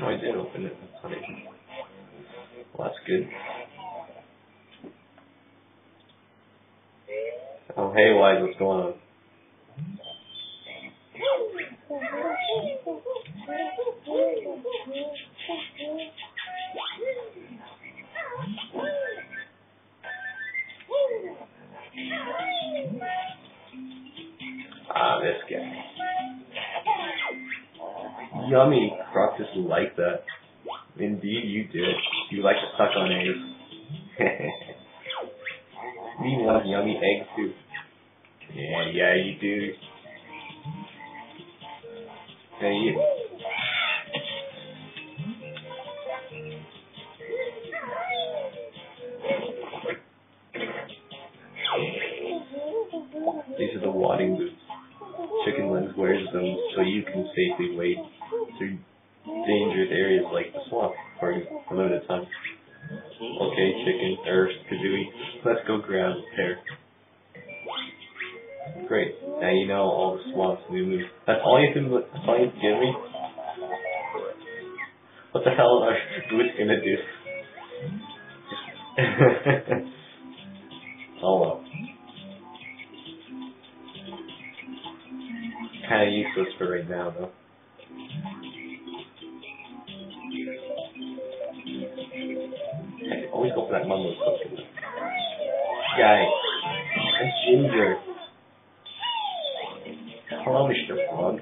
Oh, I did open it. That's funny. Well, that's good. Oh, hey, Wise, what's going on? ground there. Great. Now you know all the swamps and new moves. That's all you can that's all you can give me? What the hell are boots gonna do? oh well. Kinda useless for right now though. I can always go for that mumbo fucking guy. That's Ginger. Hello, Mr. Frog.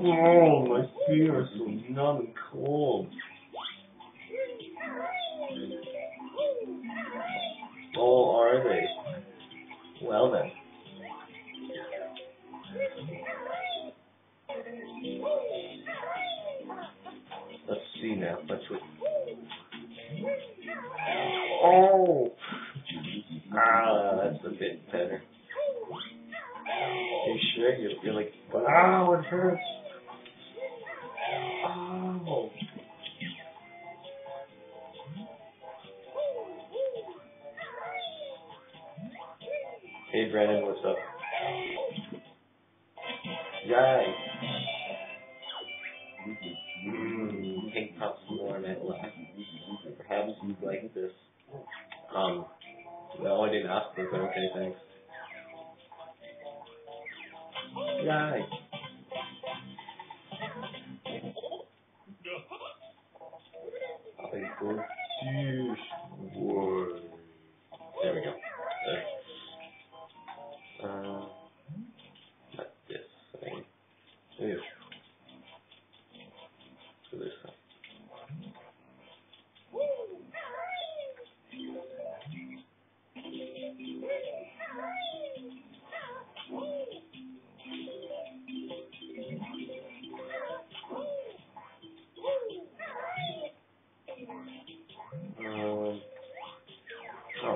Oh, my see,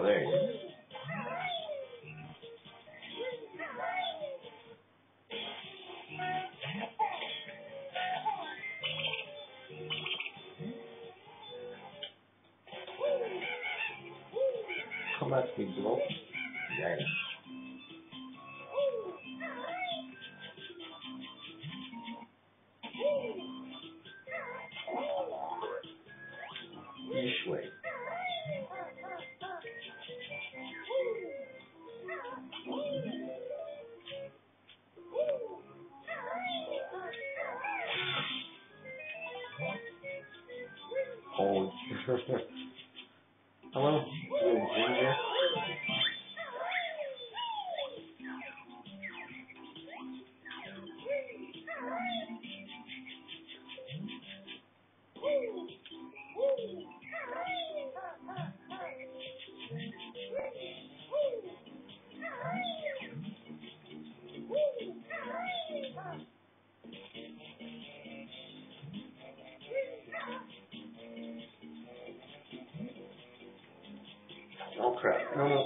there you go. Come at me, bro. Okay. No, no.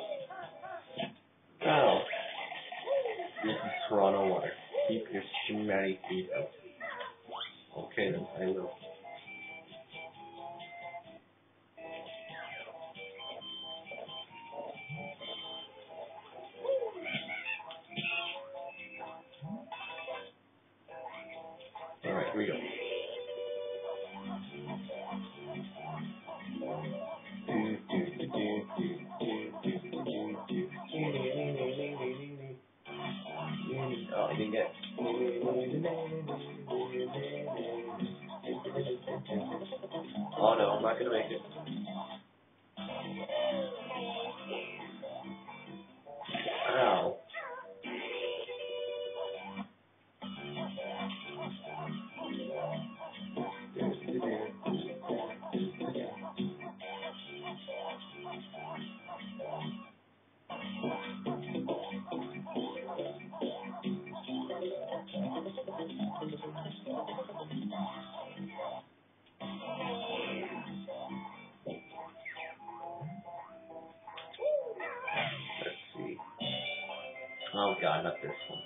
Oh god, not this one.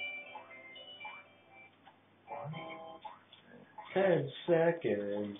Ten seconds.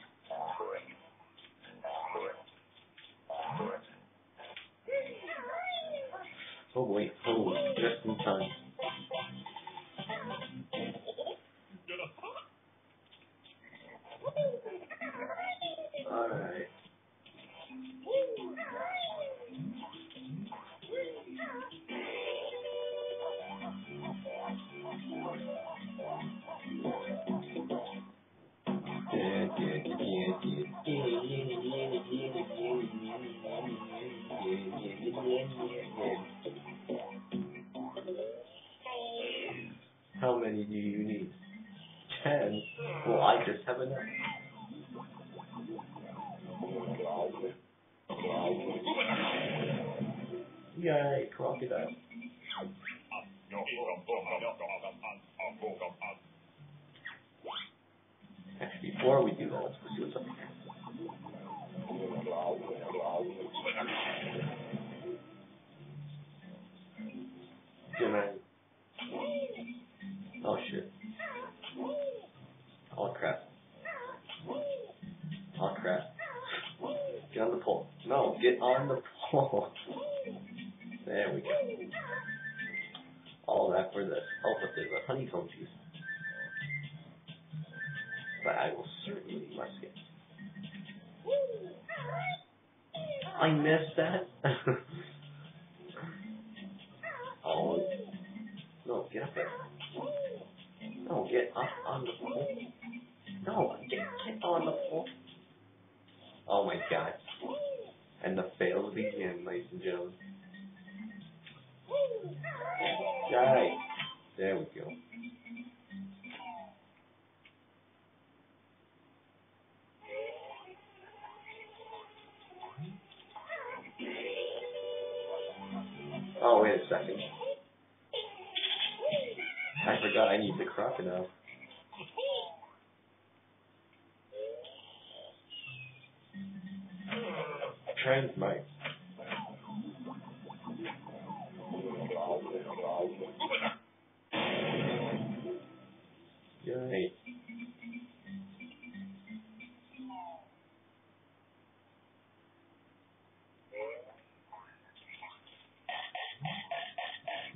Get on the pole. There we go. All that for this. Oh, but there's a honeycomb juice. But I will certainly must get. I missed that. oh. No, get up there. No, get up on the pole. No, get, get on the pole. Oh my god. And the fails begin, ladies and gentlemen. Right. There we go. Oh, wait a second. I forgot I need the crocodile. Transmite. Yay.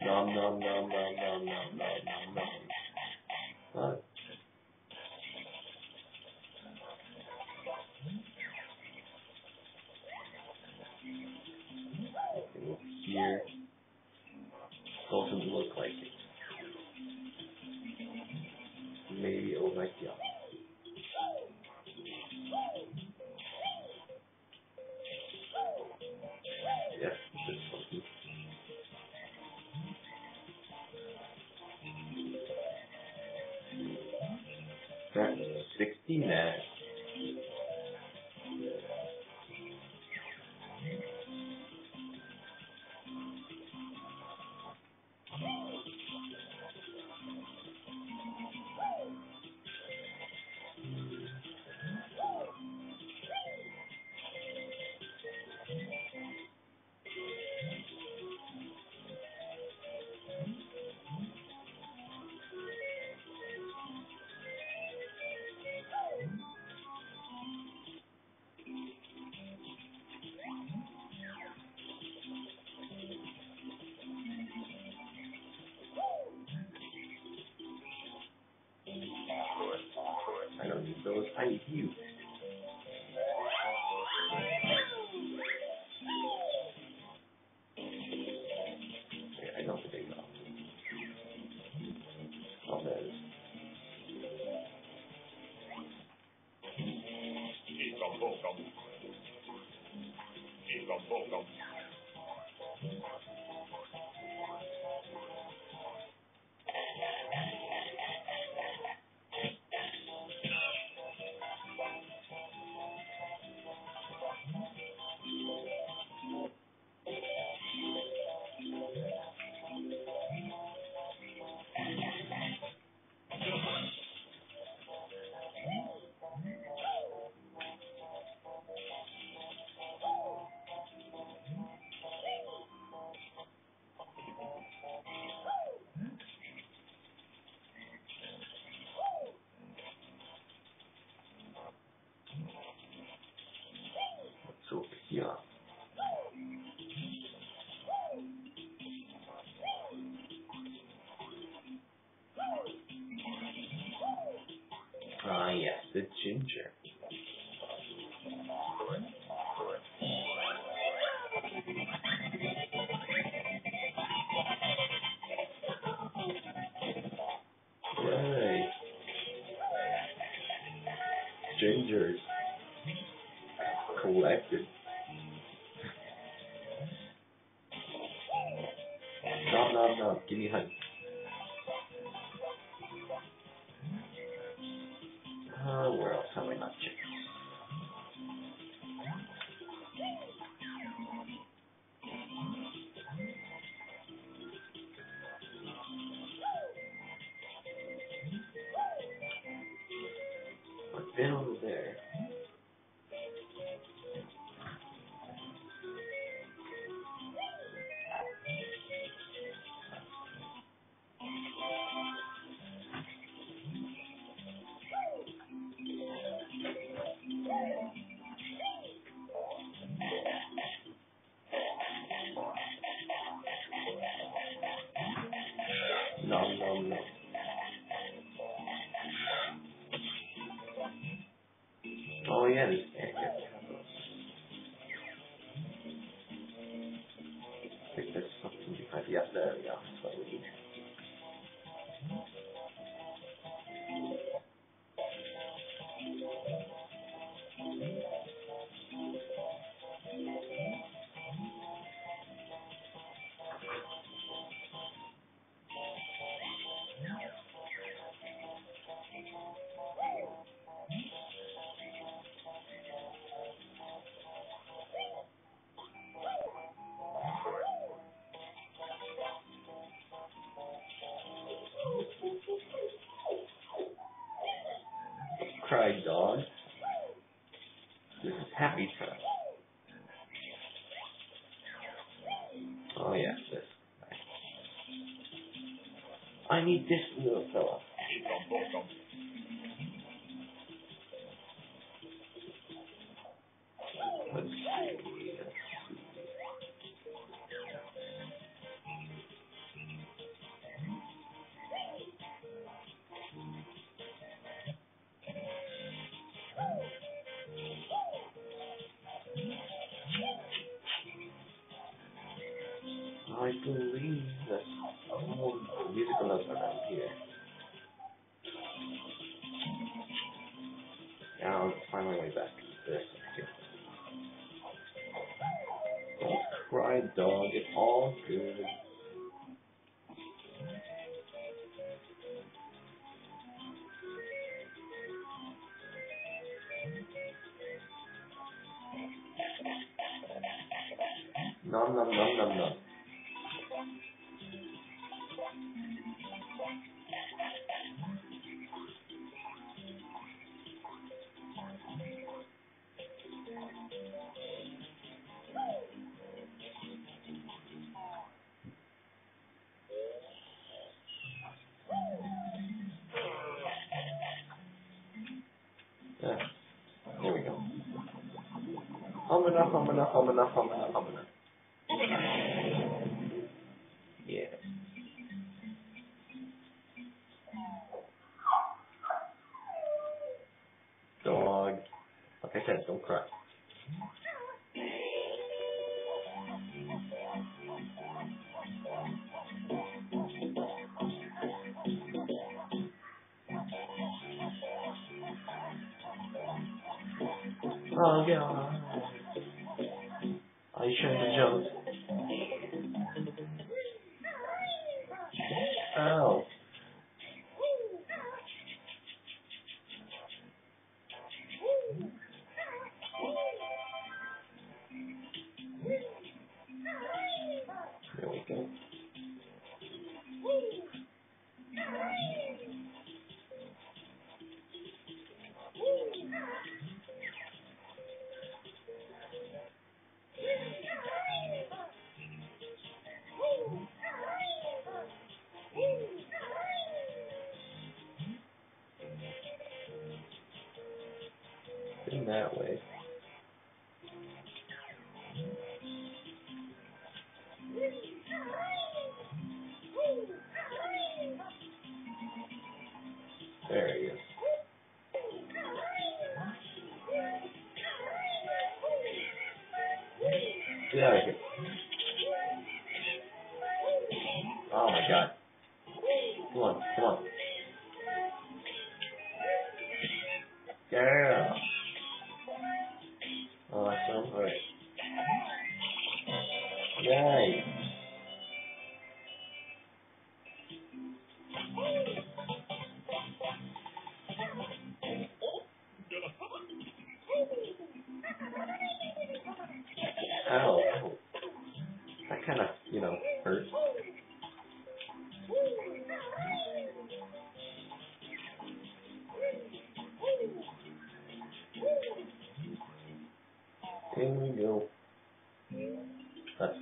Nom nom nom nom nom nom nom He nash. I don't need those. I need you. Over here? Ah, yes, the ginger. No. Oh yeah, Cry dog. This is happy time. Oh yeah, this. I need this little fella. Nom nom nom nom nom. Yeah. There we go. Humana, humana, humana, humana, humana. Correct. Oh, yeah. that way.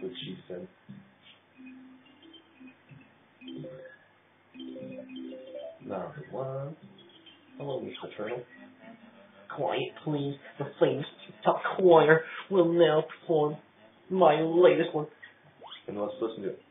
what she said. Number one. Hello, Mr. Turtle. Quiet, please. The famous Tiptup choir will now perform my latest one. And let's listen to it.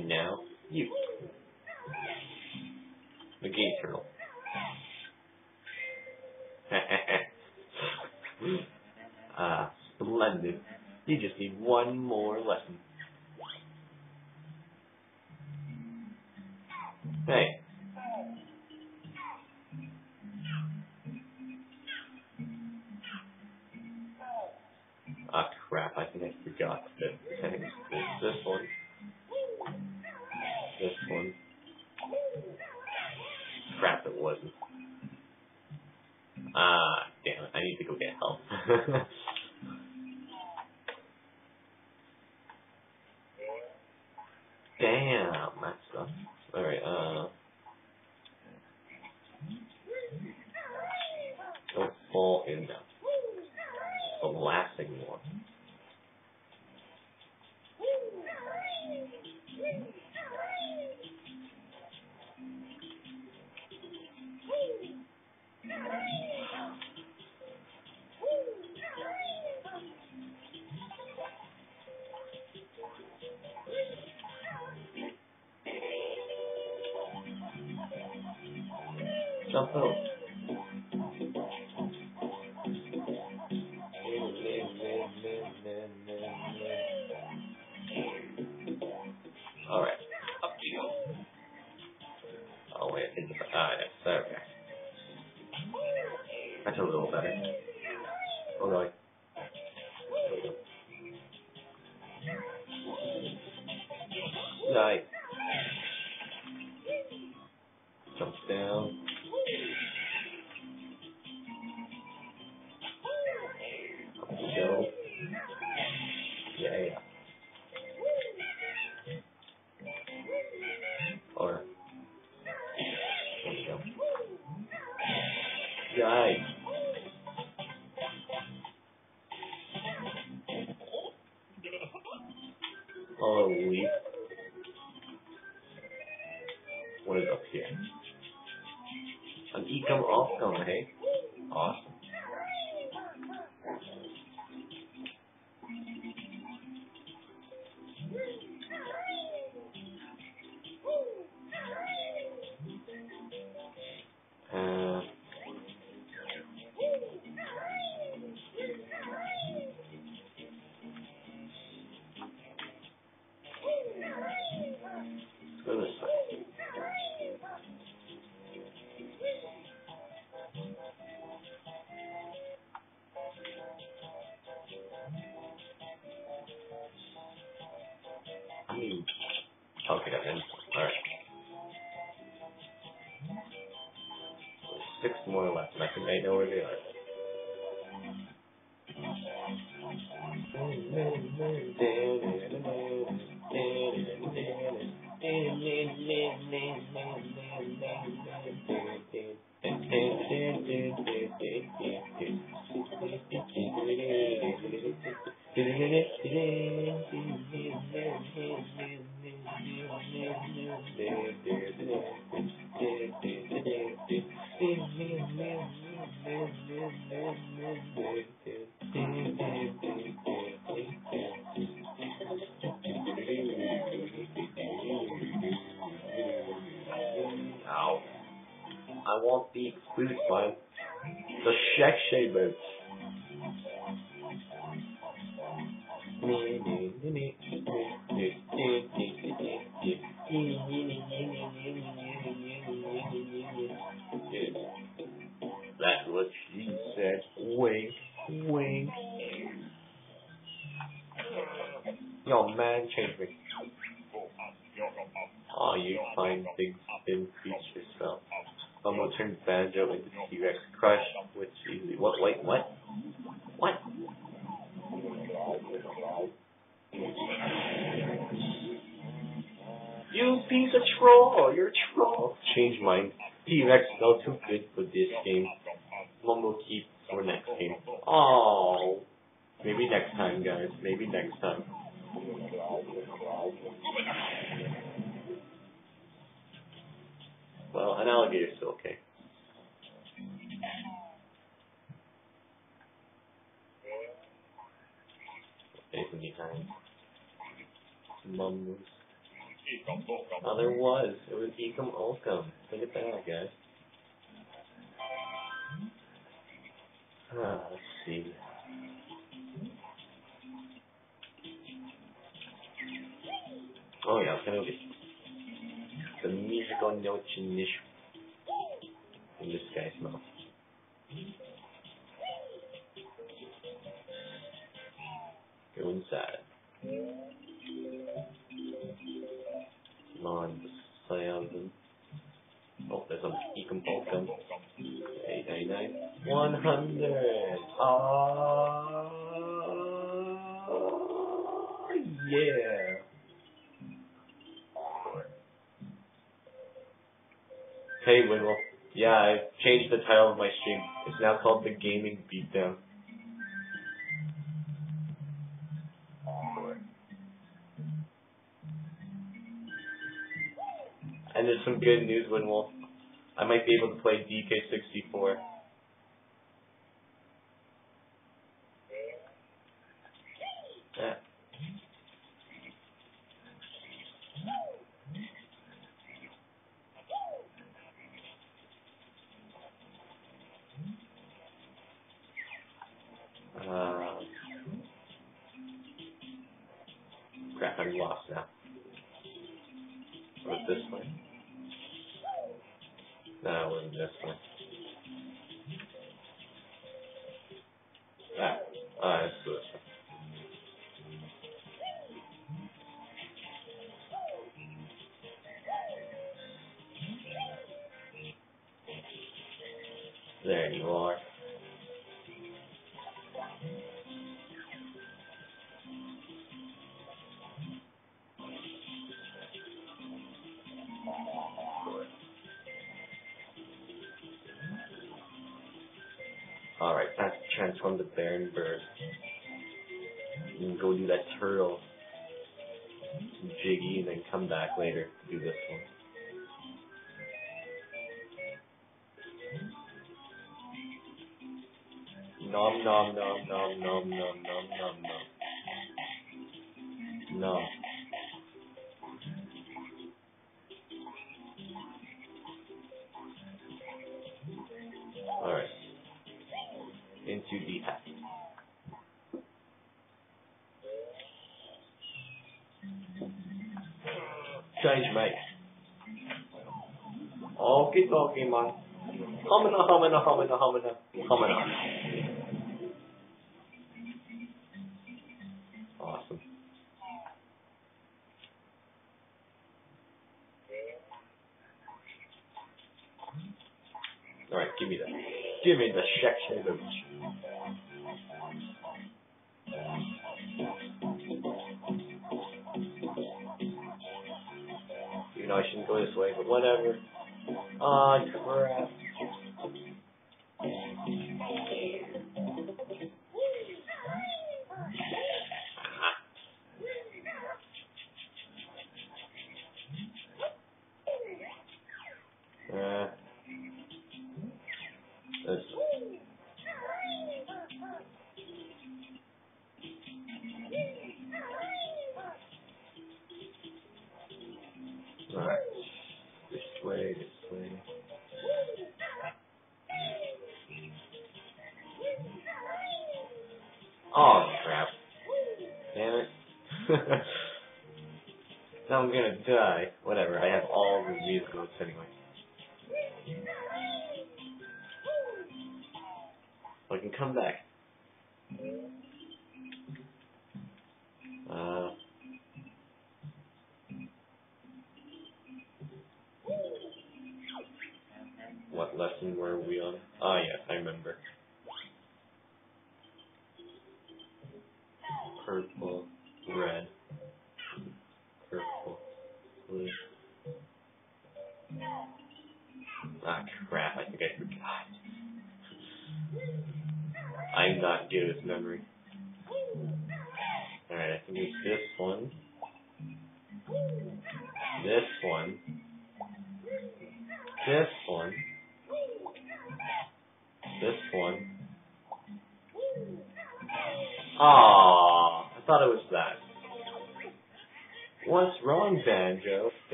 and now you. McGee game turtle. ah, splendid. You just need one more lesson. Hey, welcome, hey? and they know where they are. I want deep food, man. The Shack Shavers. That's what she said. Wink, wink. Yo, man, change me. welcome. 899. 100. Oh, yeah. Hey, Wiggle. Yeah, I changed the title of my stream. It's now called The Gaming Beatdown. And there's some good news, Winwolf. I might be able to play DK64. The Baron bird, and go do that turtle jiggy and then come back later to do this one. Nom nom nom nom nom nom. into detail. Change mate. Okay, okay, man. Homina, homina, homina, homina, homina.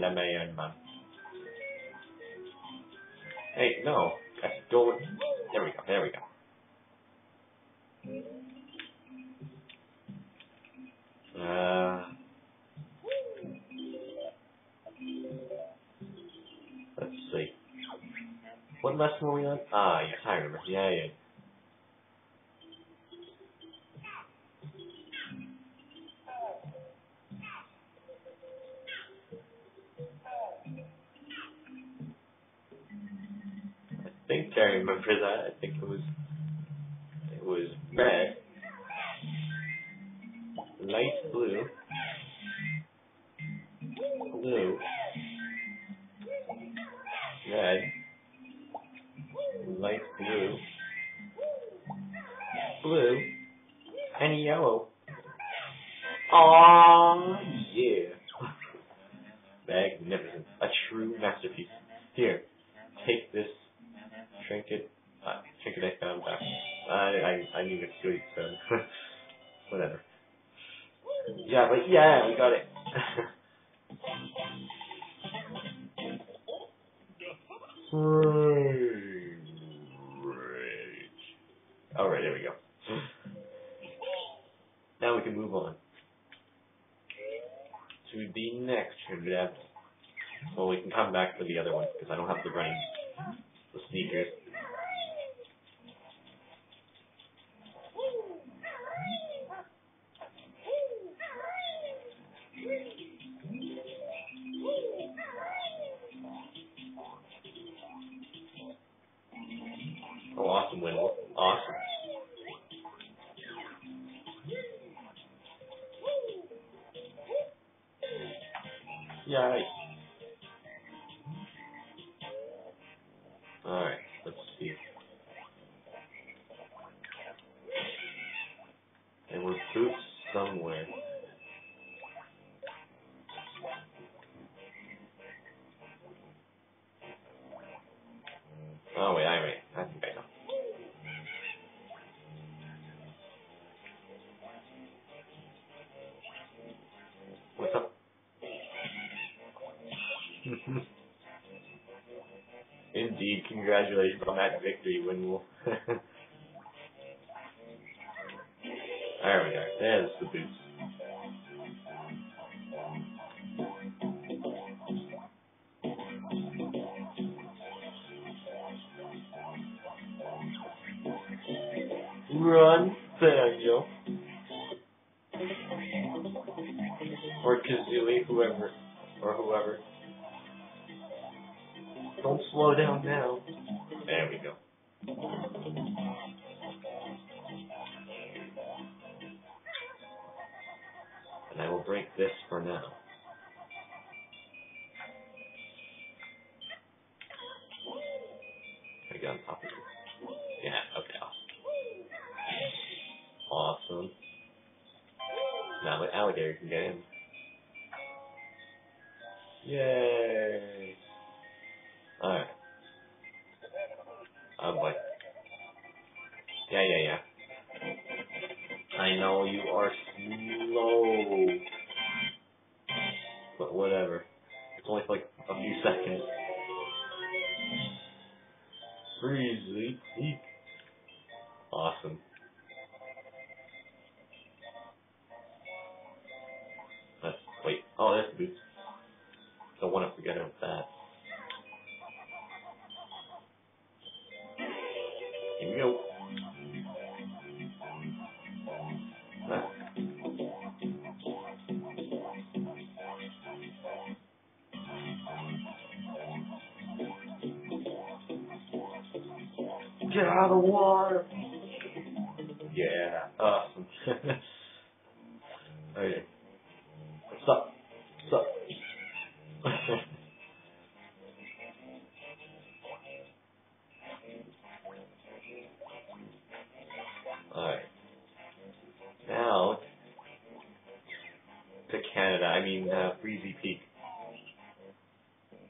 Lemay and man. Hey, no, that's door. There we go. There we go. Uh, let's see. What lesson were we on? Ah, yes, I remember. Yeah, yeah. Think I remember that. I think it was it was red, light blue, blue, red, light blue, blue, and yellow. Oh yeah. Magnificent. A true masterpiece. Here, take this trinket. Uh, trinket I found back. I, I, I need a sweet, so. Whatever. Yeah, but yeah, we got it. Alright, there we go. Now we can move on to the next chapter. Well, we can come back to the other one because I don't have the running the sneakers. Oh, awesome, Wendell. Awesome. Yay. Alright, let's see. And we're boots somewhere. Indeed, congratulations on that victory, Winwolf. there we go. There's the boots. Run, Daniel. Or Kazooie, whoever. Or whoever. Don't slow down now. There we go. And I will break this for now. Yeah, okay, awesome. Awesome. Now the alligator can get in. Yay! Alright. Oh boy. Yeah, yeah, yeah. I know you are slow. But whatever. It's only like a few seconds. Freeze, leap. Awesome. Let's wait. Oh, that's boots. Don't want to forget about that. Here we go. Get out of the water. Yeah, awesome. mean, uh, Breezy Peak.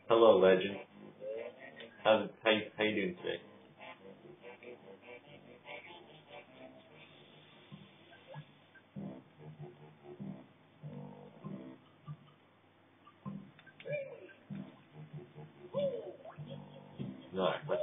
Hello, legend. How's, how, how you doing today? Alright,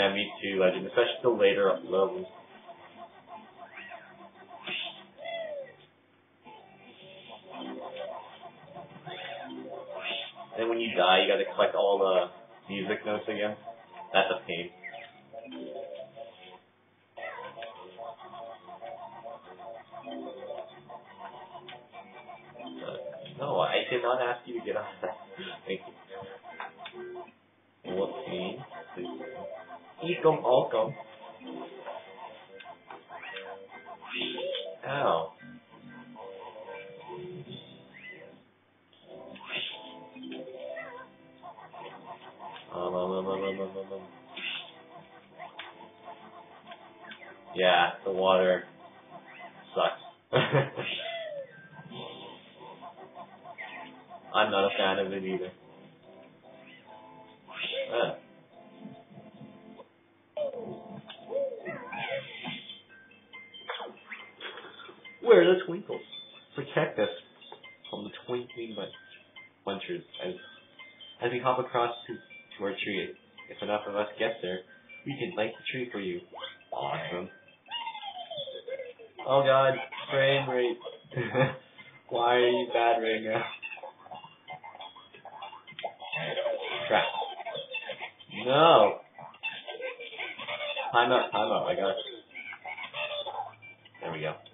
yeah, me too, Legend. Especially the later up levels. And when you die, you gotta collect all the music notes again. That's a pain. Uh, no, I did not ask you to get off that. Thank you. Ekom Alkom. Ow. Um, um, um. Yeah, the water sucks. I'm not a fan of it either. Ah. Twinkles? Protect us from the twinkling bun- bunchers as as we hop across to, to our tree. If enough of us get there, we can light the tree for you. Awesome. Oh god, frame rate. Why are you bad right now? Crap. No. Time up, time up, I got it. There we go.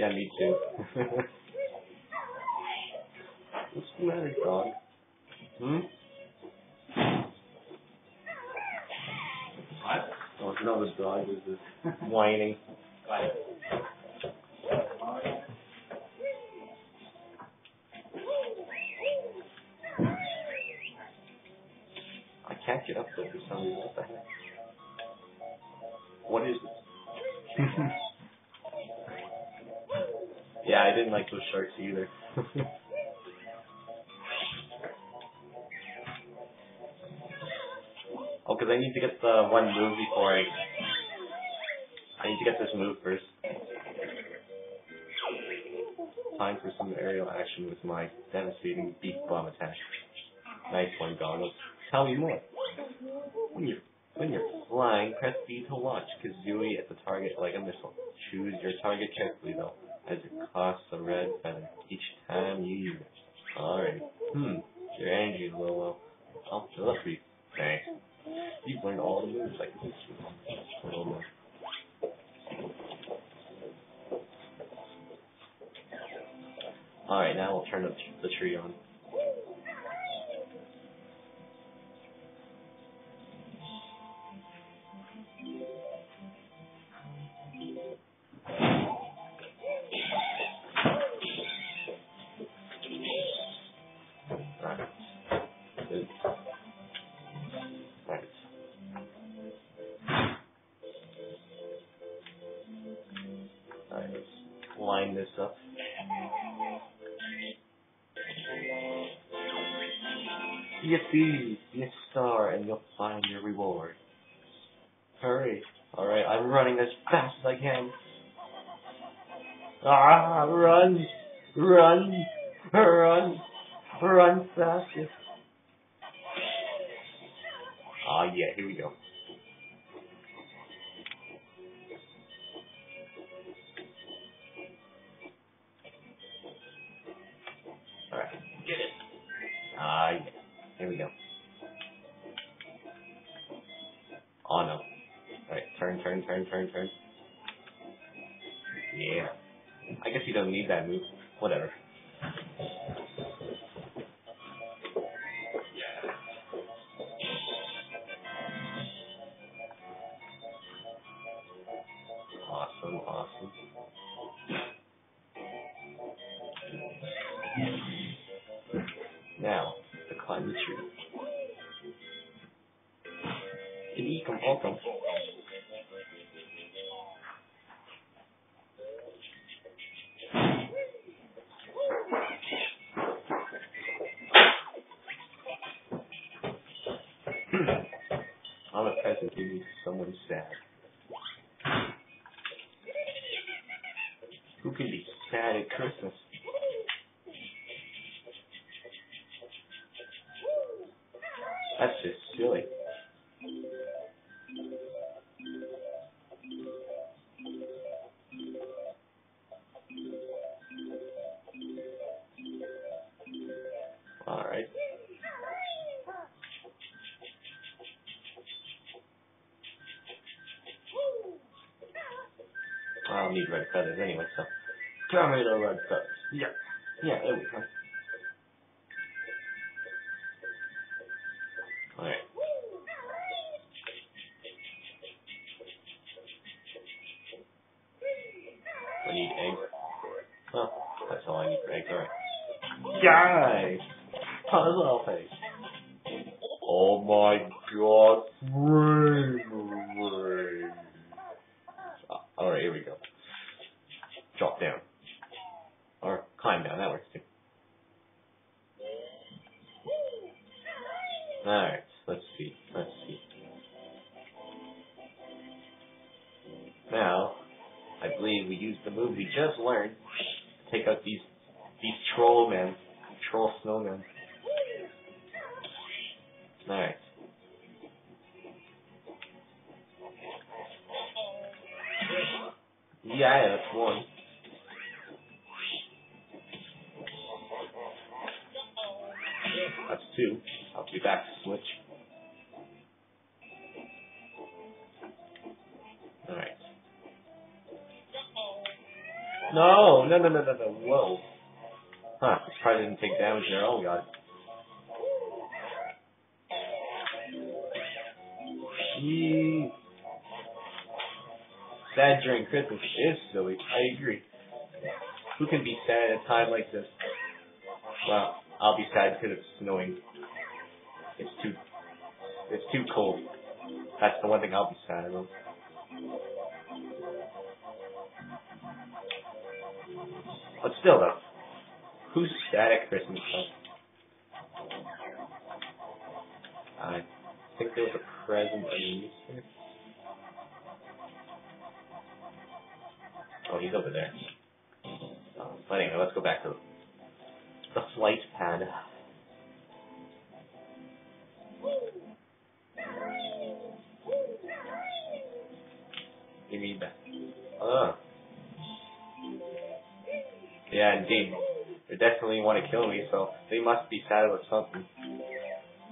Yeah, me too. What's the matter, dog? Hmm? What? Oh, no, the dog was just whining. I can't get up there for some reason. Those sharks either. oh, because I need to get the one move before I. I need to get this move first. Time for some aerial action with my devastating beak bomb attack. Nice one, Bottles. Tell me more. When you're, when you're flying, press B to launch Kazooie at the target like a missile. Choose your target carefully I'm a present to you, someone sad. Who can be sad at Christmas? I need eggs. Oh, that's all I need for eggs, alright. Guy! Puzzle face. Oh my god, brain, They must be sad about something.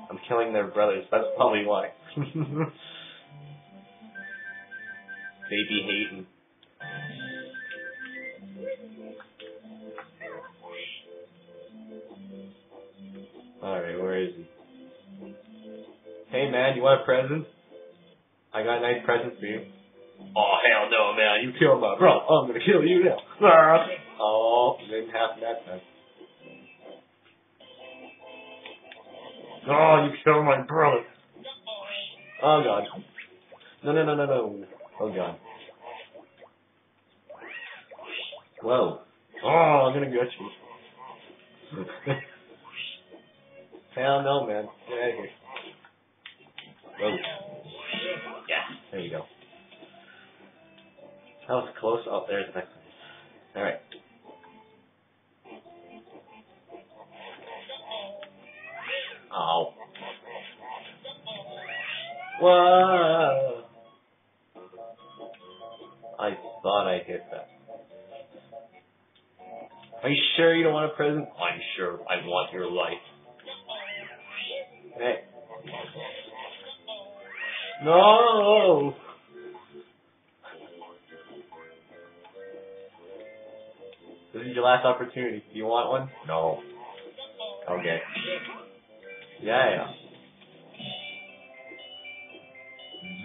I'm killing their brothers. That's probably why. they be hating. Alright, where is he? Hey man, you want a present? I got a nice present for you. Oh hell no man, you killed my bro. I'm gonna kill you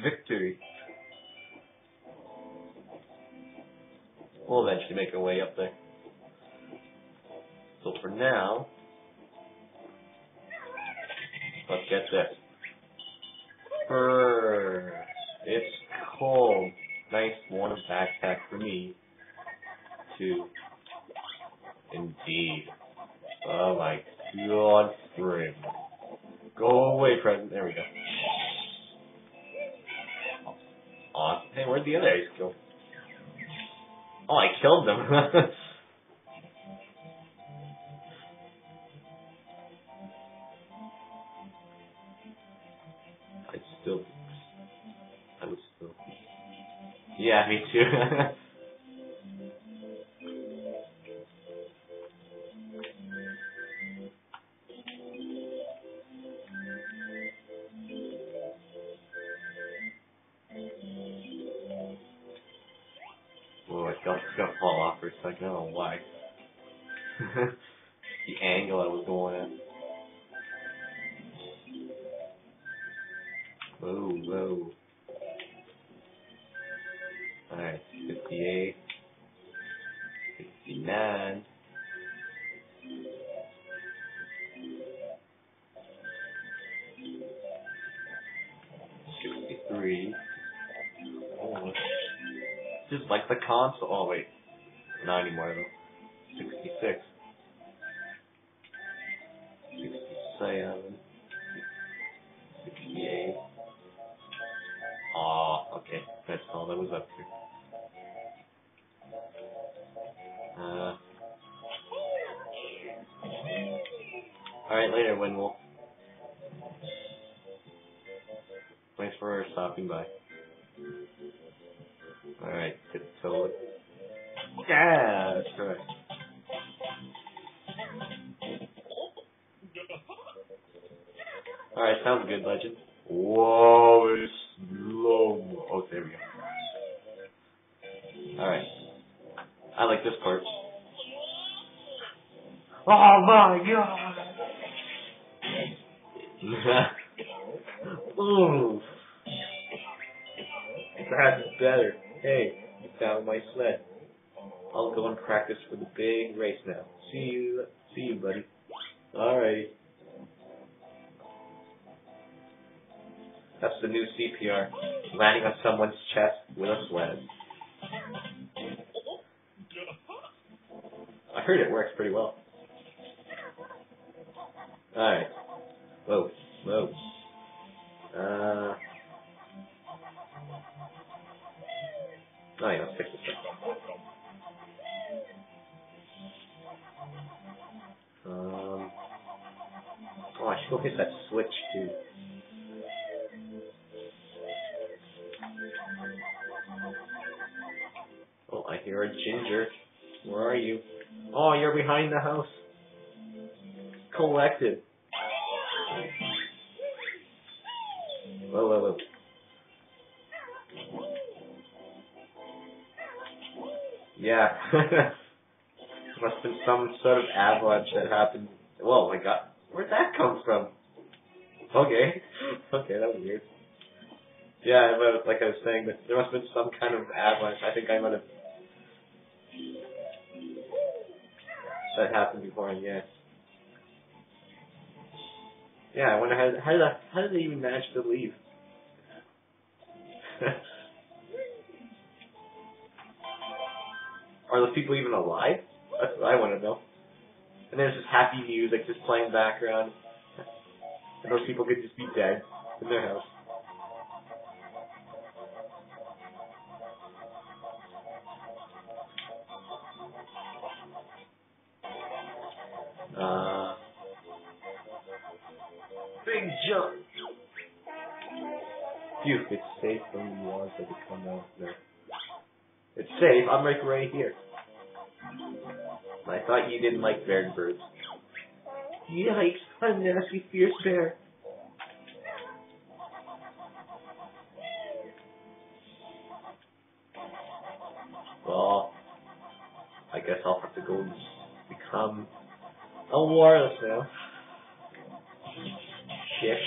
victory. We'll eventually make our way up there. So for now, let's get this. Brrr. It's cold. Nice warm backpack for me. Two. Indeed. Oh my god, spring. Go away, present. There we go. Hey, where'd the other ice go? Oh, I killed them. I still. I still. Yeah, me too. console always. Landing sort of avalanche that happened. Whoa, my god. Uh, where'd that come from? Okay. Okay, that was weird. Yeah, but like I was saying, there must have been some kind of avalanche. I think I might have. That happened before, and yeah. Yeah, I wonder how how did that, how did they even manage to leave? Are those people even alive? That's what I want to know. And there's just happy music just playing background. And those people could just be dead in their house. Uh, big jump. Phew, it's safe the walls that could come out. No. It's safe. I'm like right here. I thought you didn't like bear birds. Yikes! A nasty, fierce bear. Well, I guess I'll have to go and become a warless now. Shit.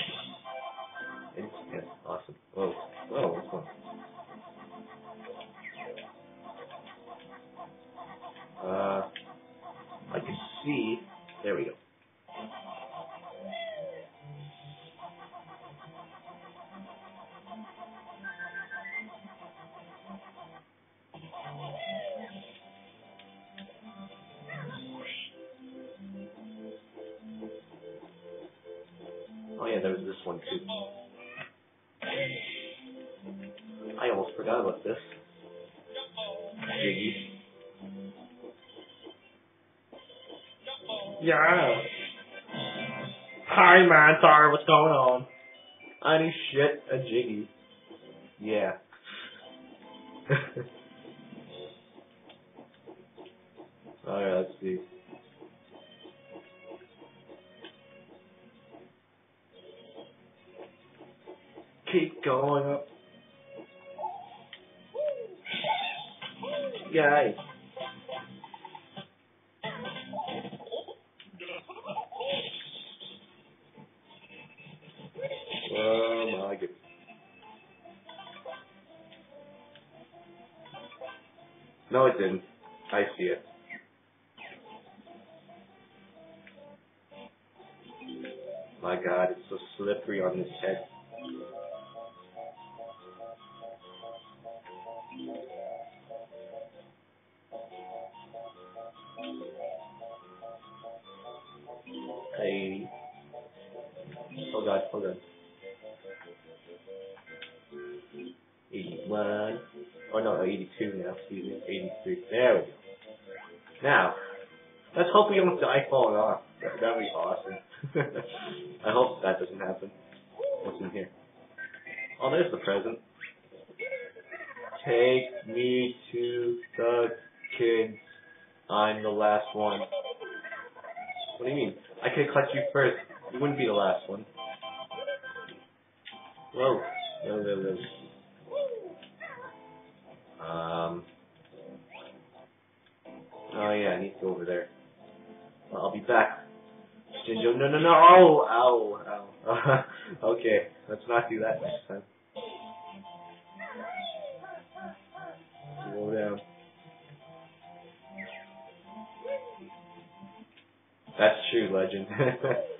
That's true, legend.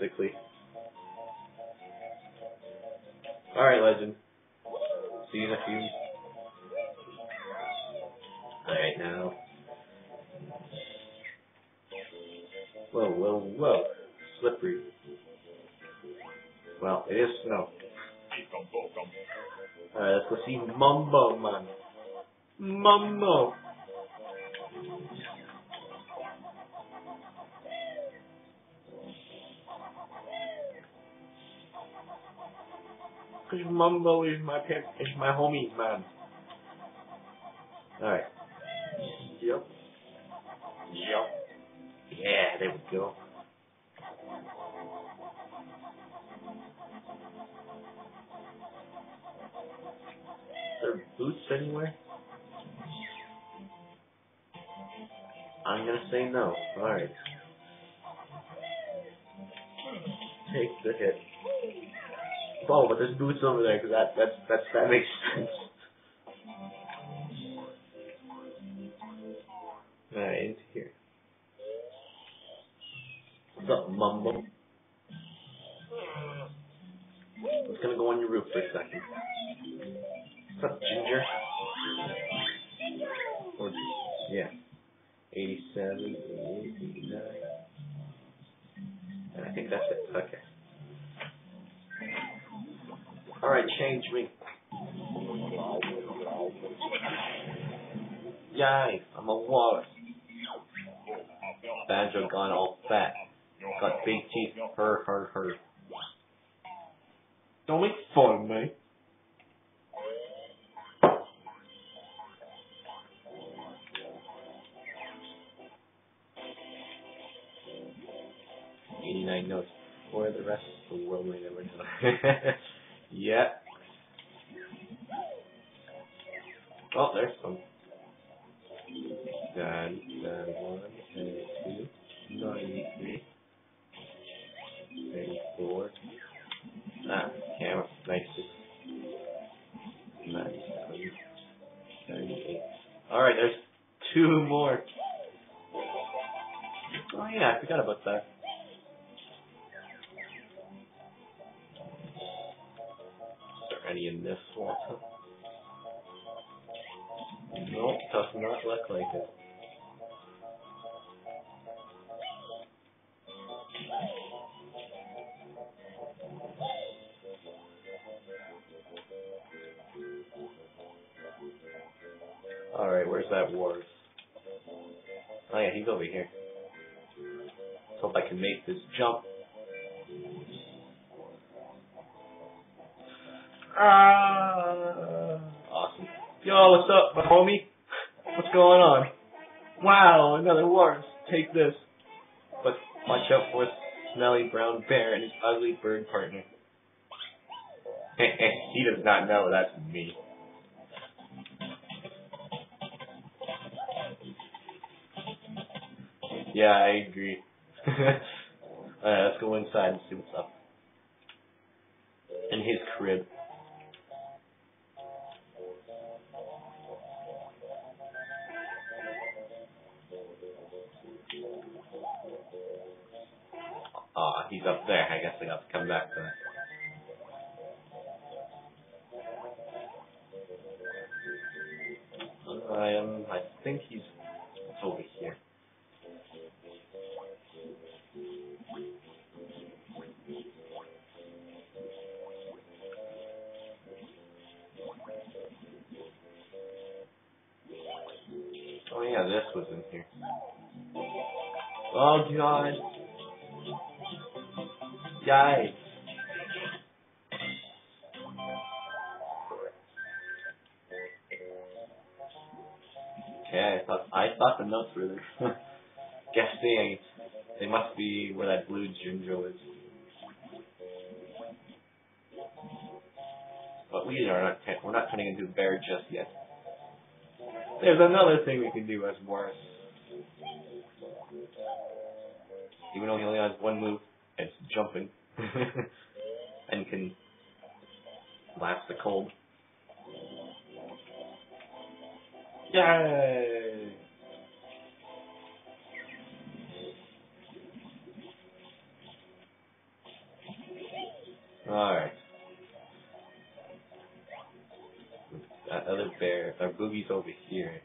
basically. Cause is my pet, is my homie, man. Alright. Yep. Yep. Yeah, there we go. There boots anywhere? I'm gonna say no. Alright. Take the hit. Oh, but there's boots over there because that that's that's that makes sense. Alright, here. What's up, Mumbo? I'm gonna go on your roof for a second. What's up, Jinjo? Or, yeah. 87, 89. And I think that's it. Okay. Alright, change me. Yay, I'm a walrus. Banjo gone all fat. Got big teeth. Her, her, her. Don't make fun of me. Eighty-nine notes. For the rest of the world may never know. yeah. Oh, there's some. Nine, nine, one, eighty-two, ninety-three, eighty-four. Ah, camera, nice. ninety-six, ninety-seven, ninety-eight. All right, there's two more. Oh yeah, I forgot about that. Any in this one? Nope, does not look like it. Alright, where's that Wars? Oh yeah, he's over here. Let's hope I can make this jump. Ah, awesome. Yo, what's up, my homie? What's going on? Wow, another Wars. Take this. But watch out for smelly brown bear and his ugly bird partner. he does not know that's me. Yeah, I agree. Alright, let's go inside and see what's up. In his crib. He's up there. I guess I got to come back to that. I am. I think he's it's over here. Oh yeah, this was in here. Oh god. Okay, I thought I thought the notes were there. Guessing they must be where that blue Jinjo is. But we are not we're not turning into a bear just yet. There's another thing we can do as Morris. Even though he only has one move, it's jumping. and can last the cold. Yay! Alright. That other bear, our boogie's over here.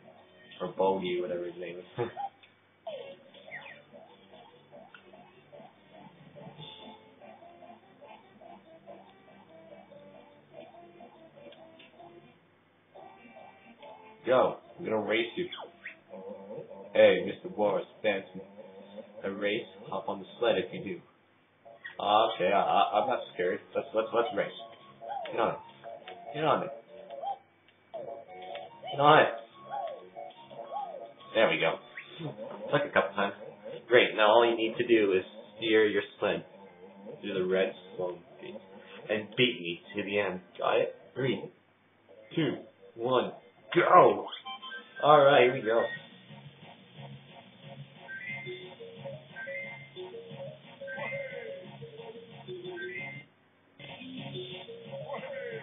Or Bogey, whatever his name is. Go, I'm gonna race you. Hey, Mr. Walrus, fancy. A race? Hop on the sled if you do. Okay, I, I'm not scared. Let's let's let's race. Get on it. Get on it. Get on it. There we go. Took a couple times. Great. Now all you need to do is steer your sled through the red slope and beat me to the end. Got it? Three, two, one, go! Alright, here we go.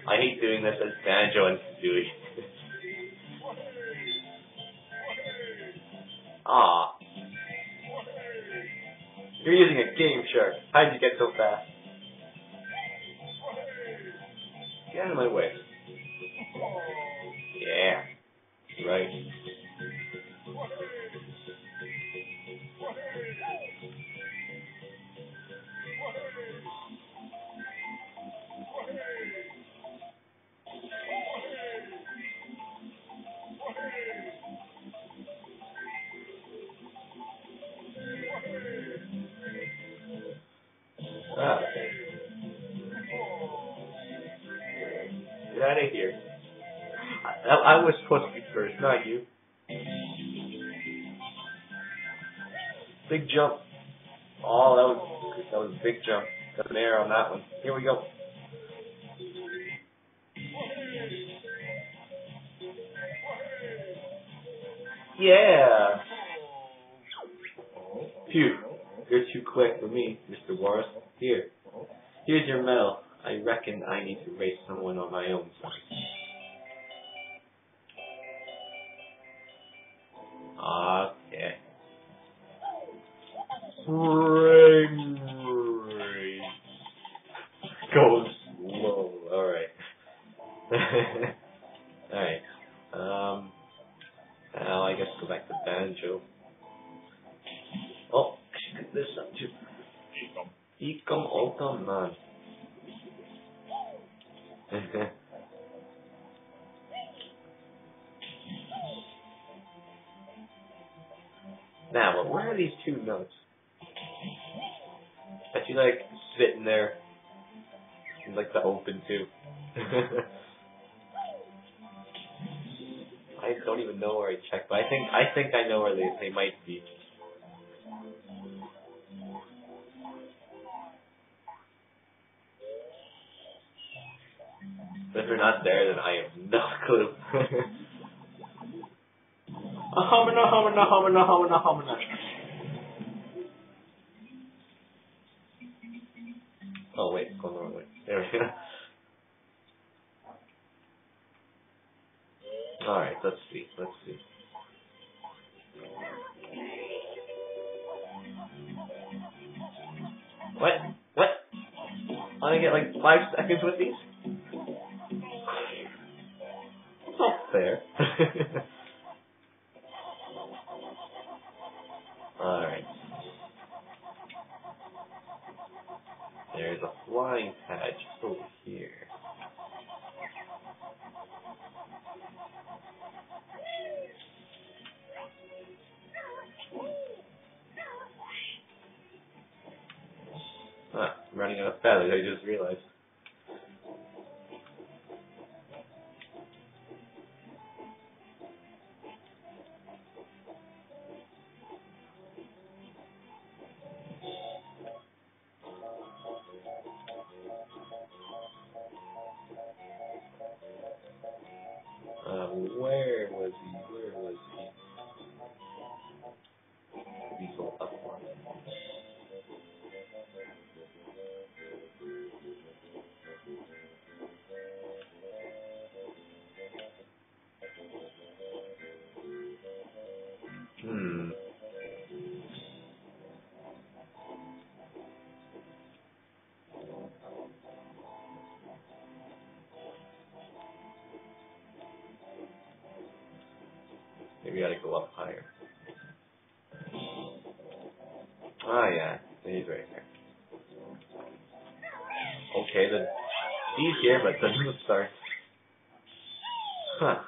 I hate doing this as Banjo and Kazooie. Ah. You're using a Game Shark. How'd you get so fast? Get out of my way. Yeah. Right. Ah. Get out of here. I, I was supposed to be first, not you. Big jump. Oh, that was that was a big jump. Got an air on that one. Here we go. Yeah. Phew. You're too quick for me, Mr. Walrus. Here. Here's your medal. I reckon I need to race someone on my own side. Ooh. 好么呢？好么呢？好么呢？Maybe I ought to go up higher. Ah, yeah. He's right there. Okay, then he's here, but doesn't start. Huh.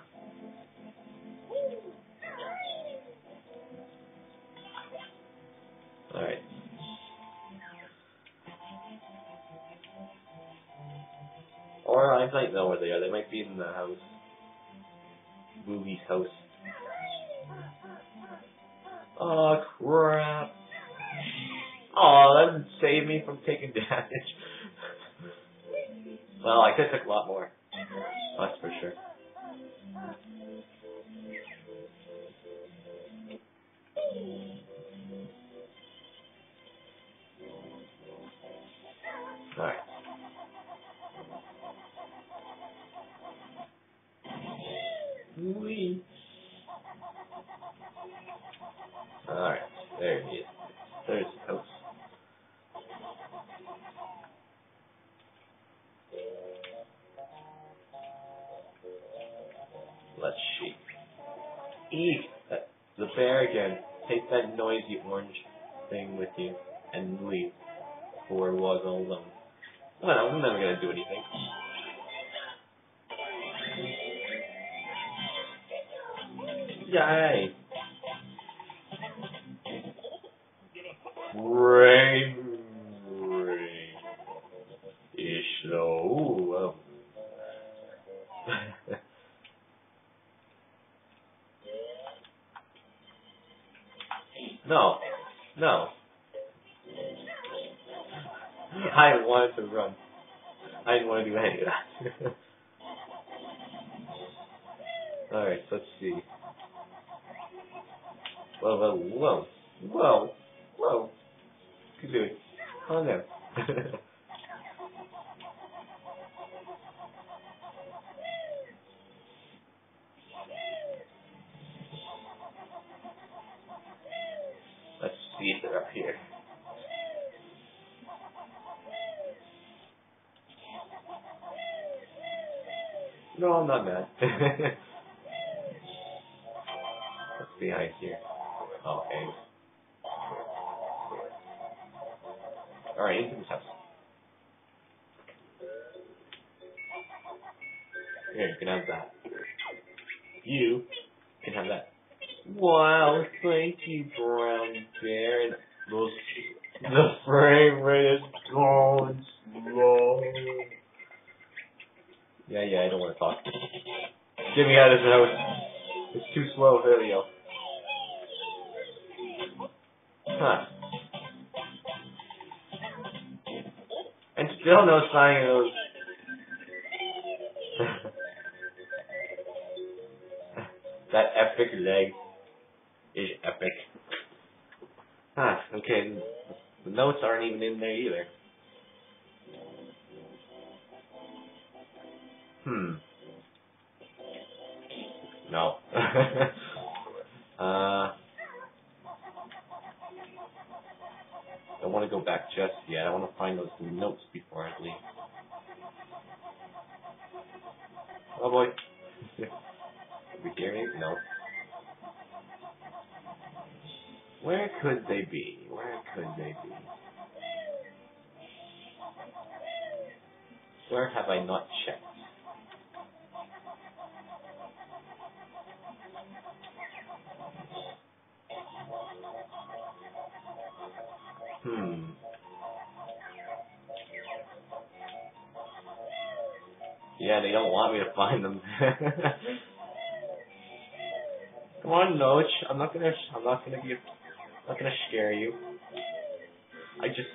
No, I'm not mad. don't want to go back just yet. I want to find those notes before I leave. Oh boy. Did we? No. Where could they be? Where could they be? Where have I not checked? Hmm. Yeah, they don't want me to find them. Come on, Noach. I'm not gonna. I'm not gonna be. I'm not gonna scare you. I just.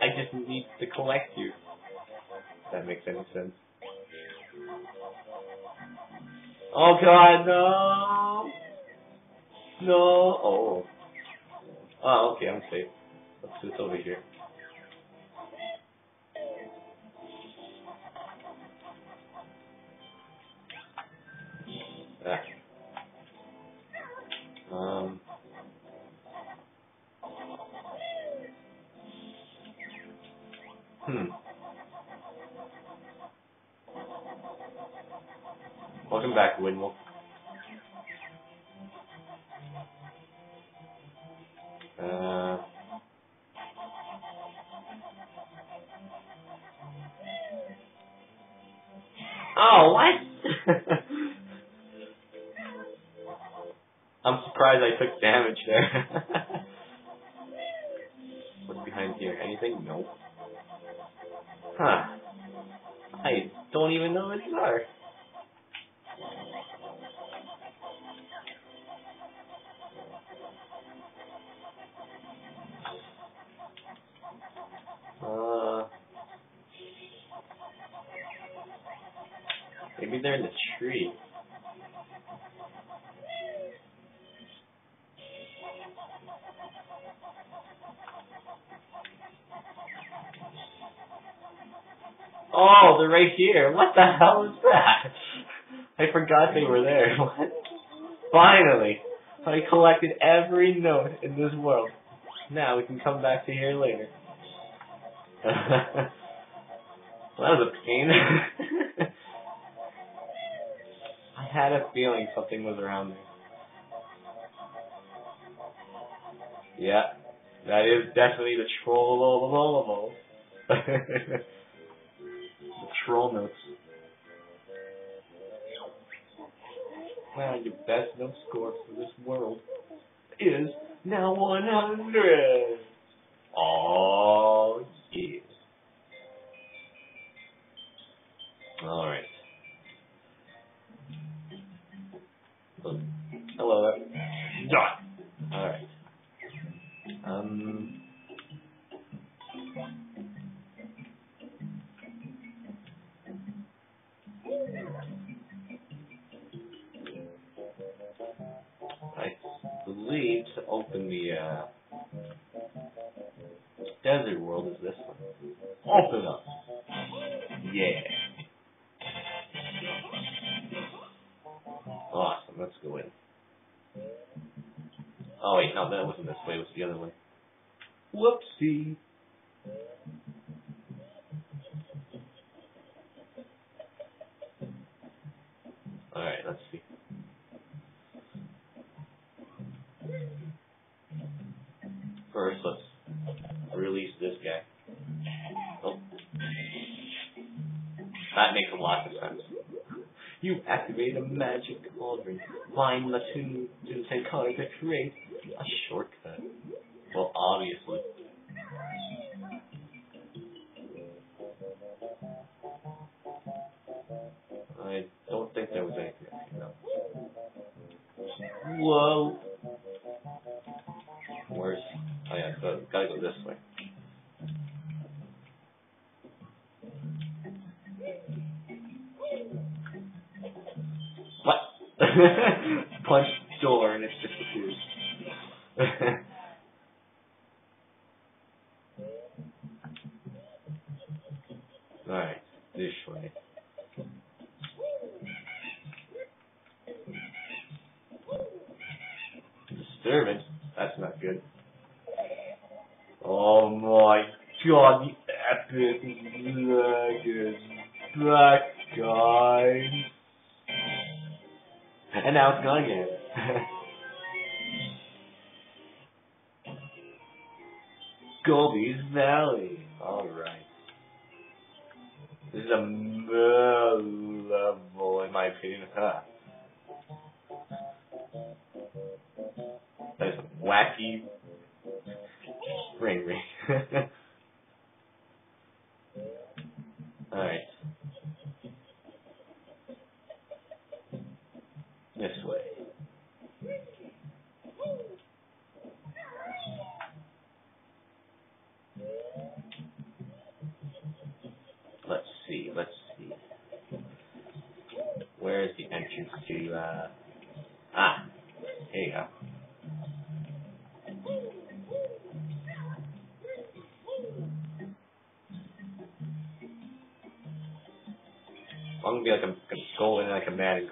I just need to collect you. If that makes any sense. Oh God, no. No. Oh. Oh, okay. I'm safe. Let's over here. They're right here. What the hell is that? I forgot they were there. Finally, I collected every note in this world. Now we can come back to here later. well, that was a pain. I had a feeling something was around there. Yeah, that is definitely the troll troll notes. Wow, your best note score for this world is now 100. Whoopsie. Alright, let's see. First, let's release this guy. Oh. That makes a lot of sense. You activate a magic cauldron. Find the two to take color to create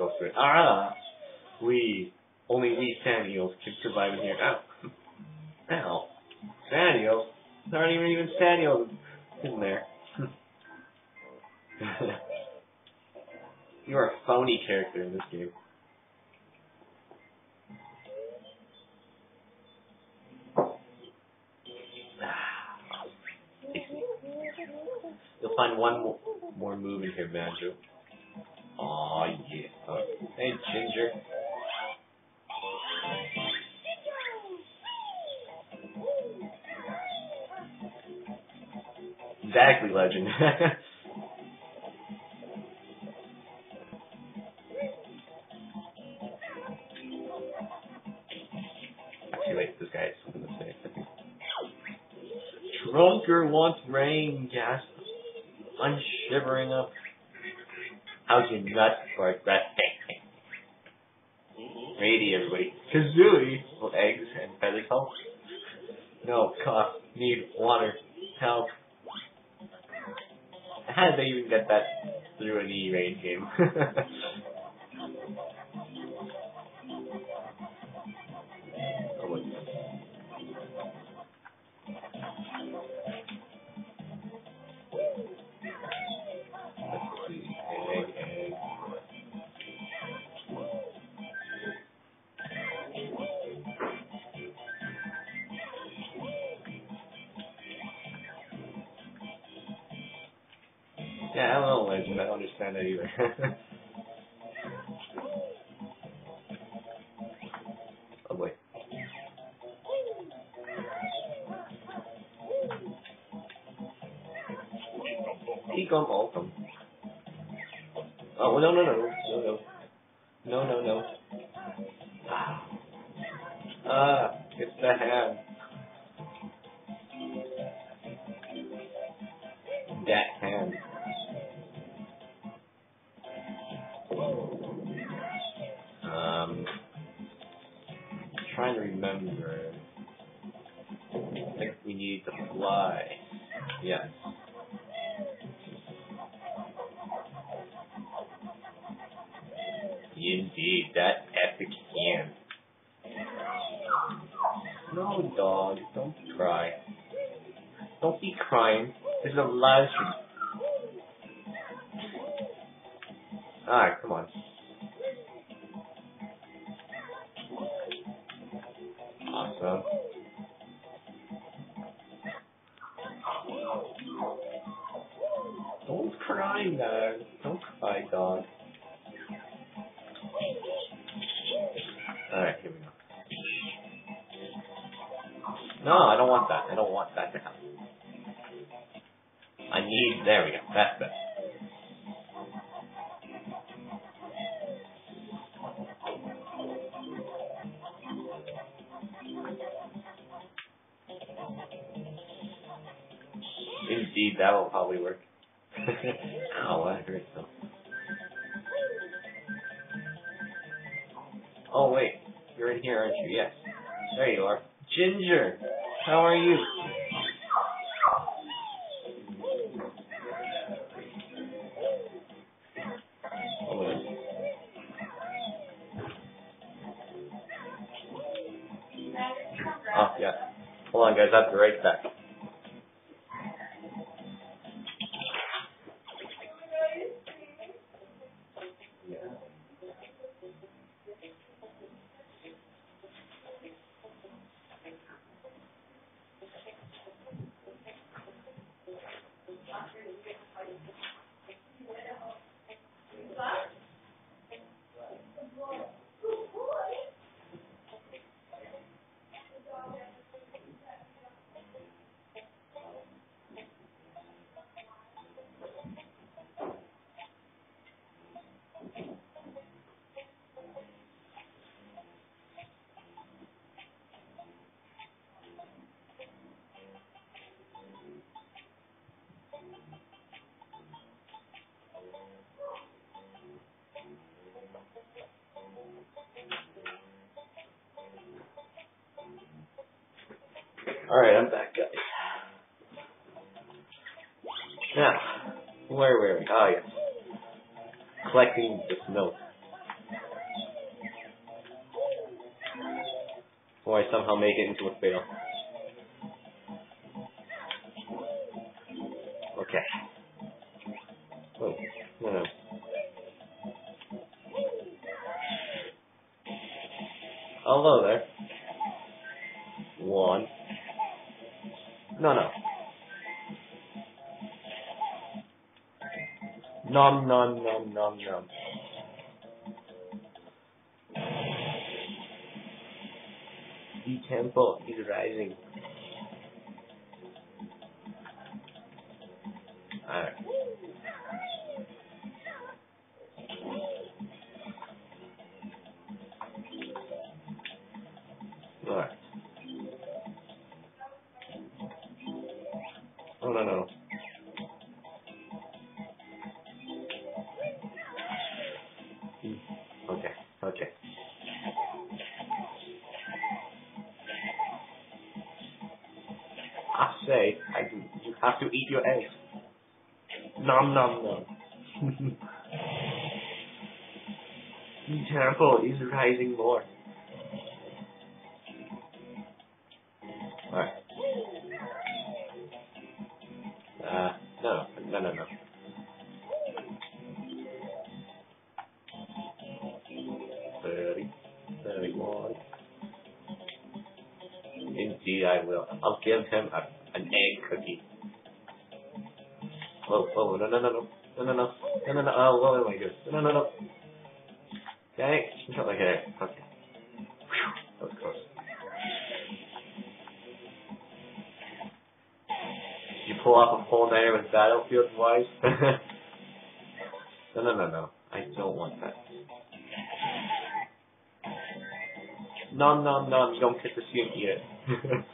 والتصوير اعاه Volker once reigned Yeah, I don't know. Like, I don't understand that either. gumball from. Oh, no no no no no no no. Alright, I'm back, guys. Now, where were we? Oh, yes. Collecting this snow. Or I somehow make it into a fail. Okay. Oh, no, no. Hello there. Nom nom nom nom nom. The tempo is rising. Tempo is rising more. Alright. Uh, no, no, no, no. Thirty, thirty-one. Indeed, I will. I'll give him a, an egg cookie. Whoa, whoa, no, no, no, no, no, no, no, no. I don't want that. Nom nom nom, don't get to see him eat it.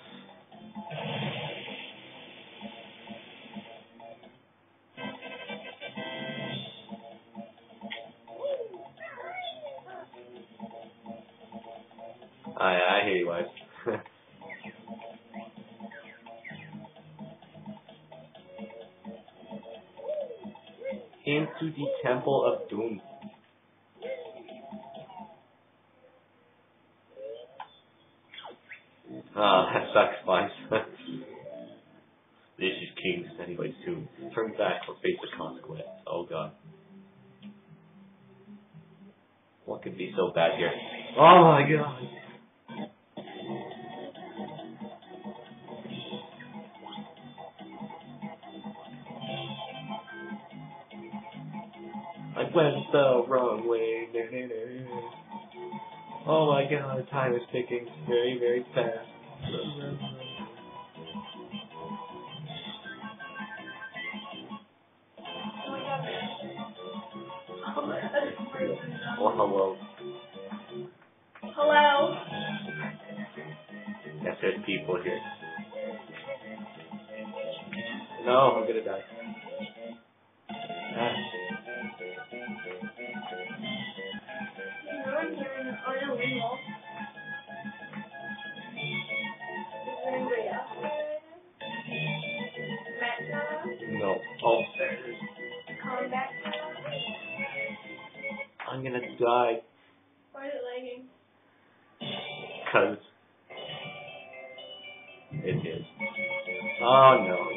No.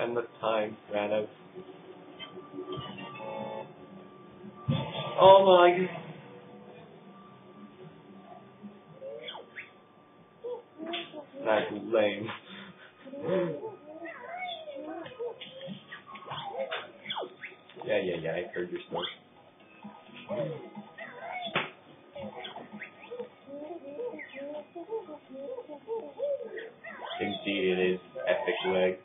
And the time ran out. Oh my god. That's lame. yeah, yeah, yeah, I heard your snort. see it is at Picture Leg.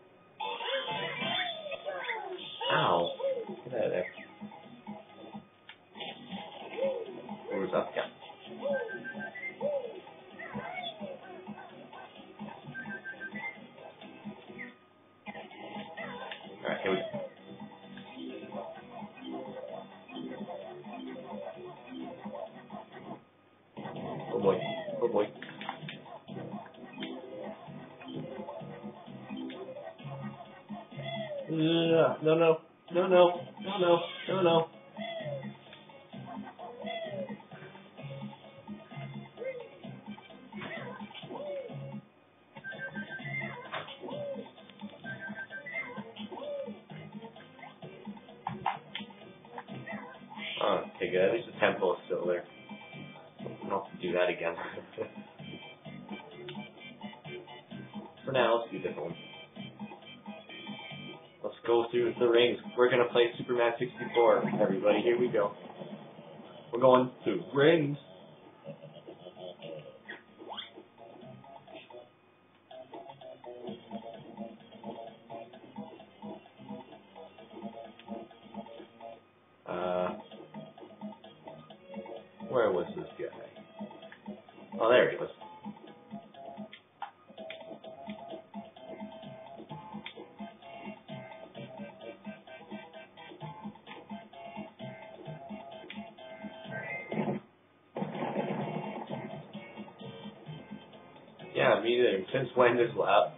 since when does the, uh,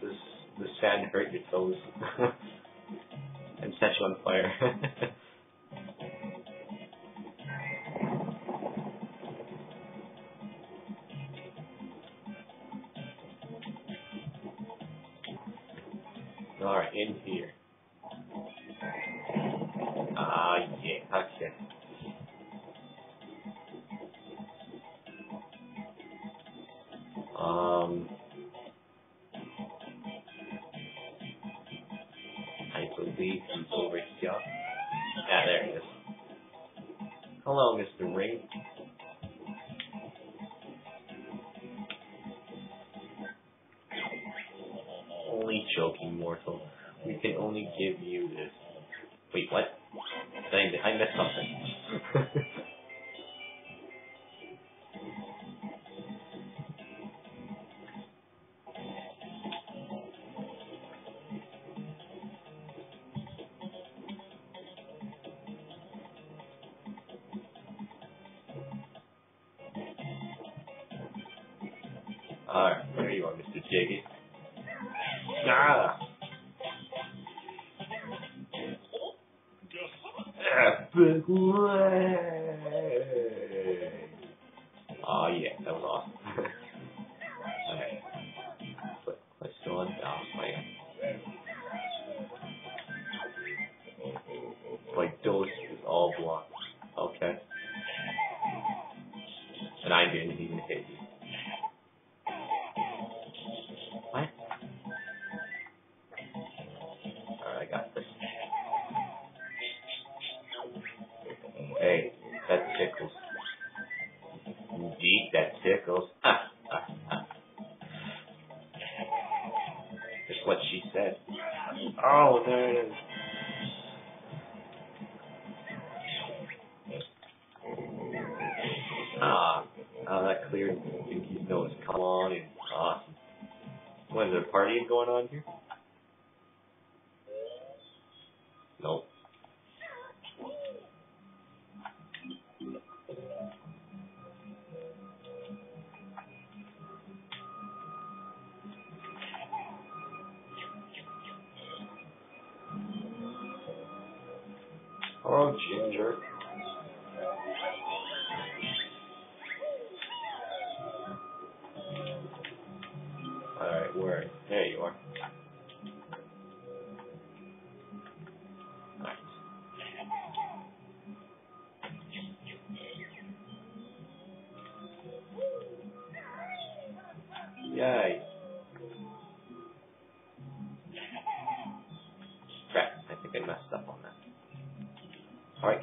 the sand hurt your toes? and set you on fire. ginger.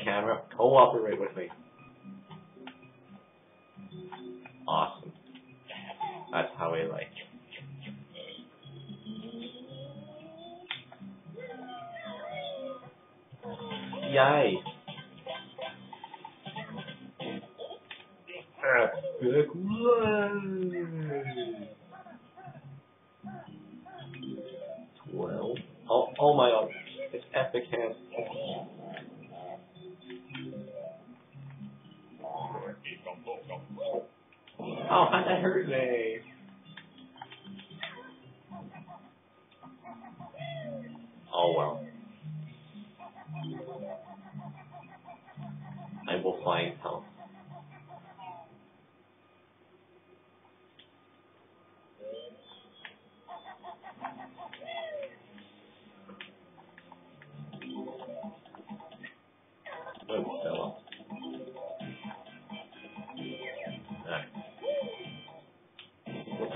camera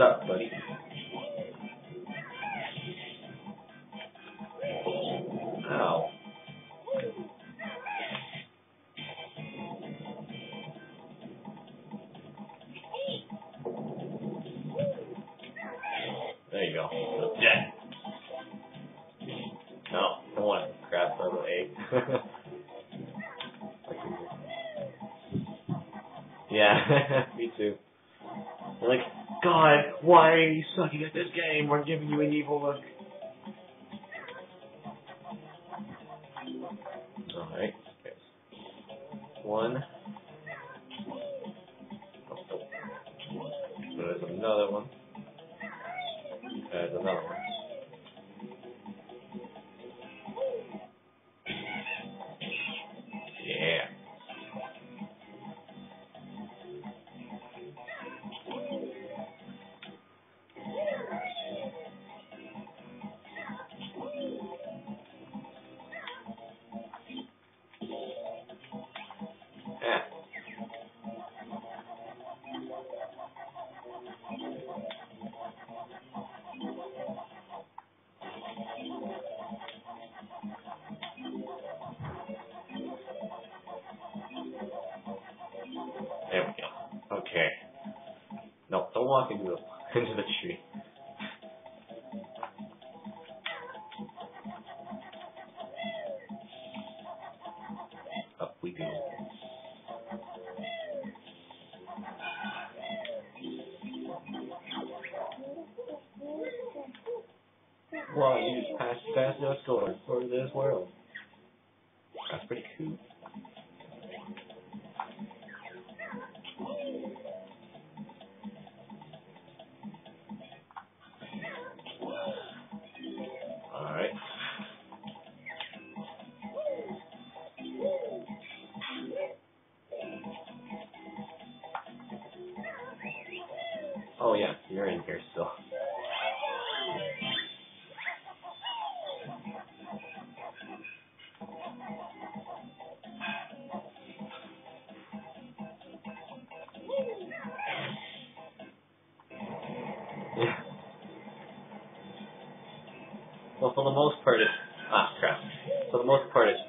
up, buddy? We're giving you an evil look. No, don't into the tree. Up we go. You just passed fast no score for this world. For the most part, it's ah crap. For the most part, it's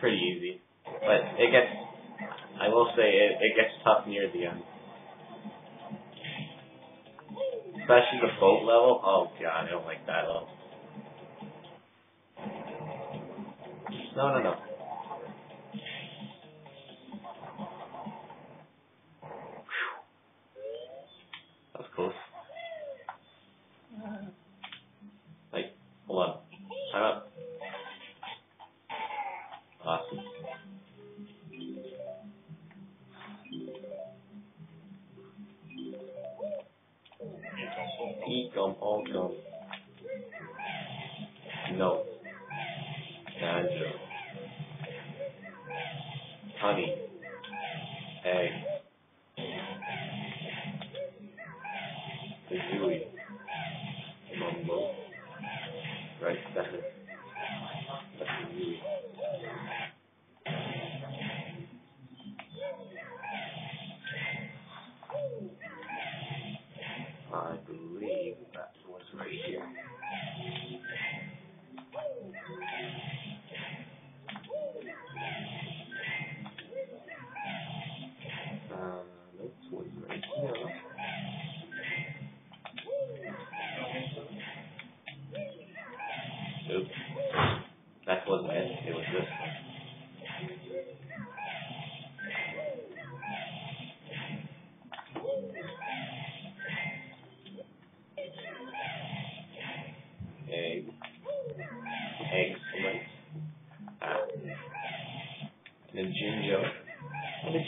pretty easy, but it gets. I will say it it gets tough near the end, especially the boat level. Oh god, I don't like that level. No, no, no.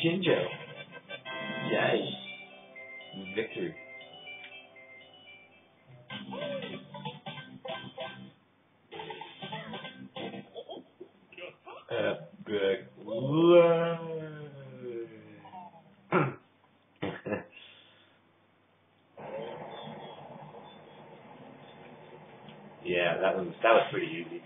Jinjo. Yes. Victory. Uh, good. yeah, that was that was pretty easy.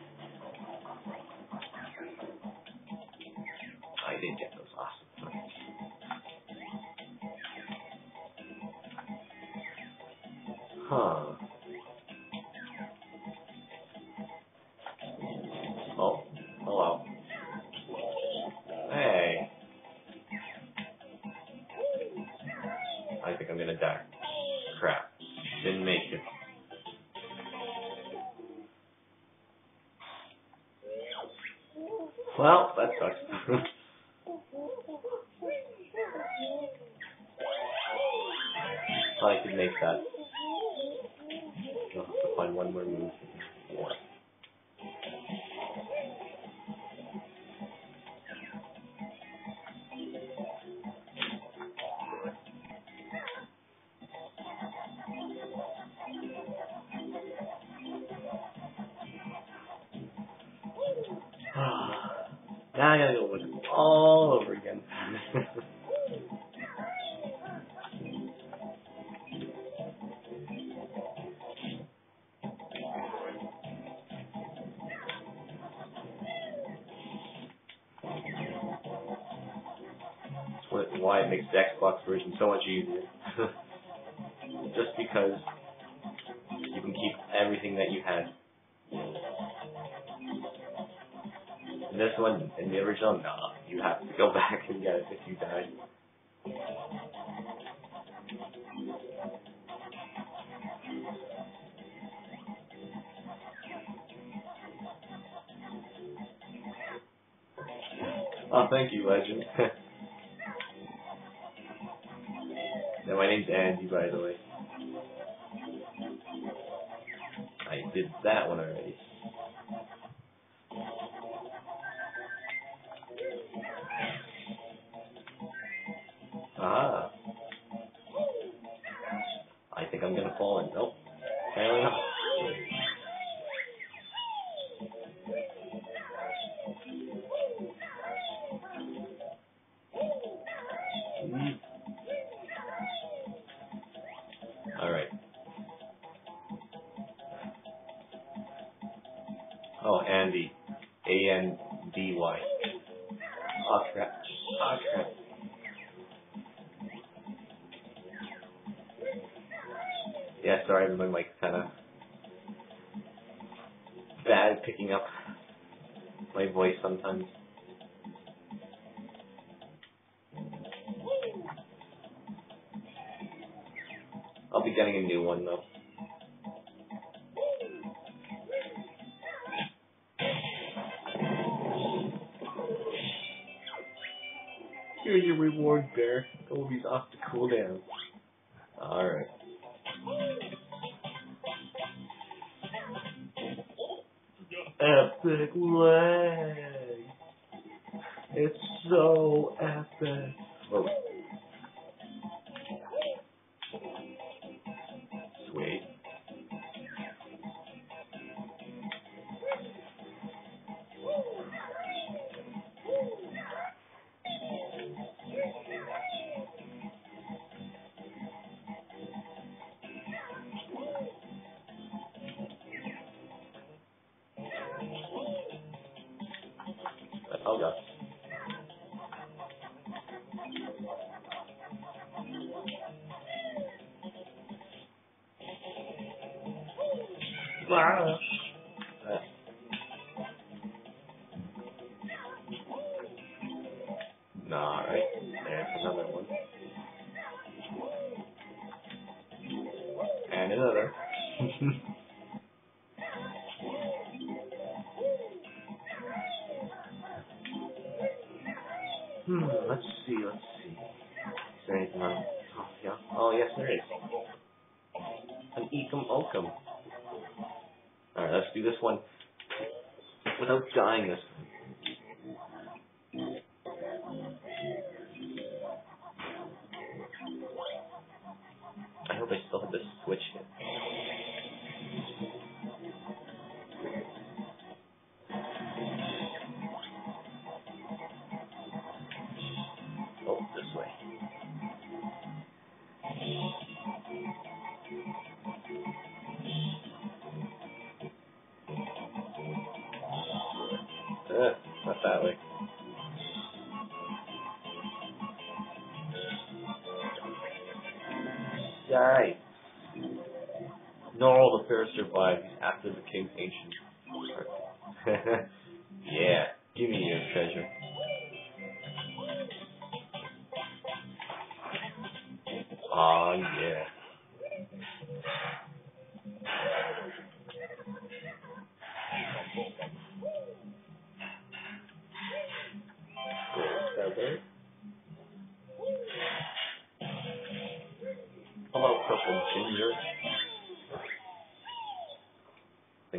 Thank you, Les. getting a new one though. Oh, Okay. dying us.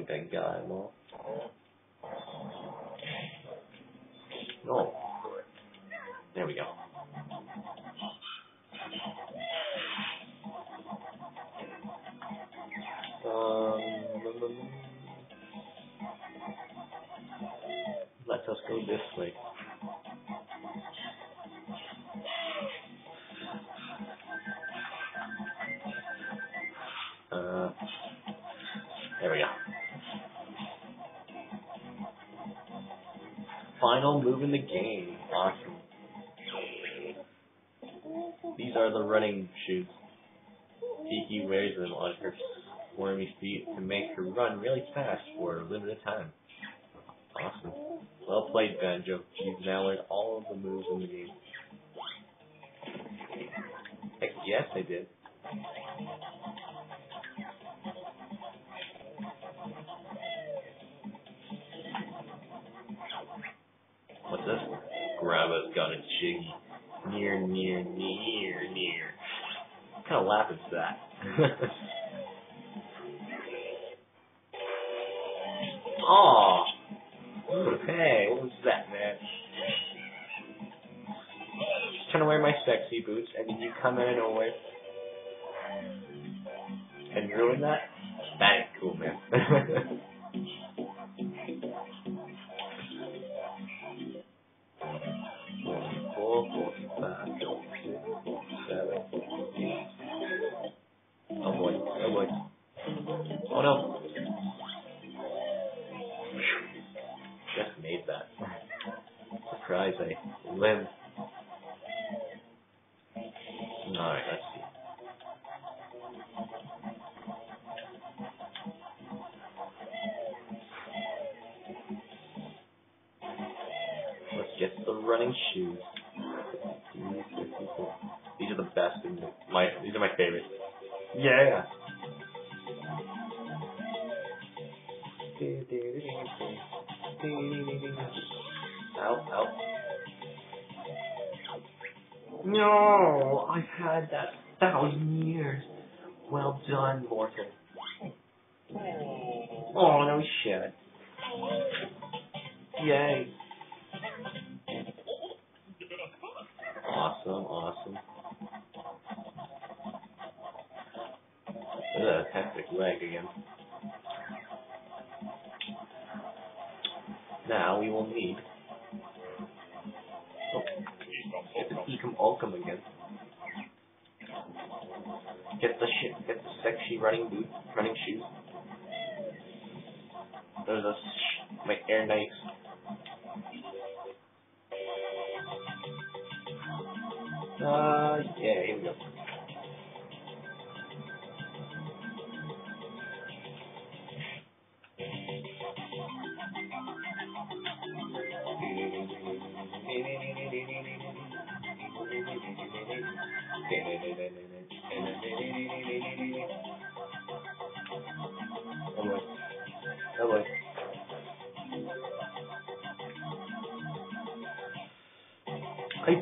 Cánh. final move in the game. Awesome. These are the running shoes. Tiki wears them on her squirmy feet to make her run really fast for a limited time. Awesome. Well played, Banjo. You've now learned all of the moves in the game. Heck yes, I did. Oh no. Just made that. Surprise, I live.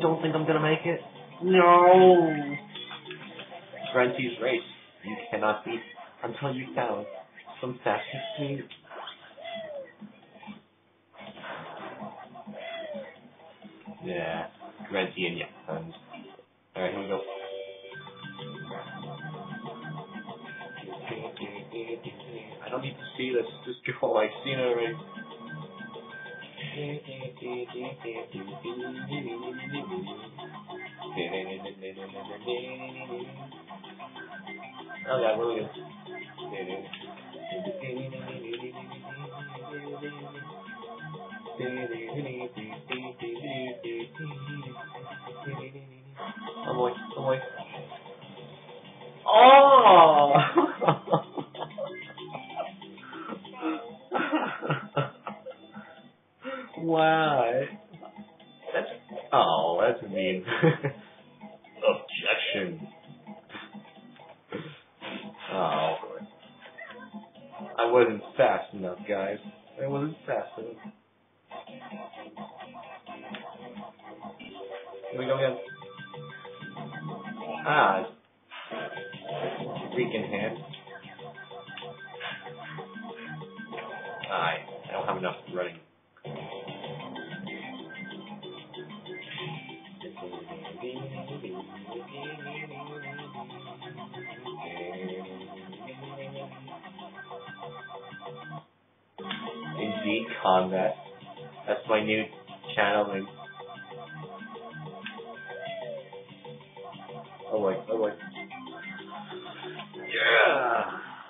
don't think I'm gonna make it. No. Grant's race you cannot beat until you found some fast technique.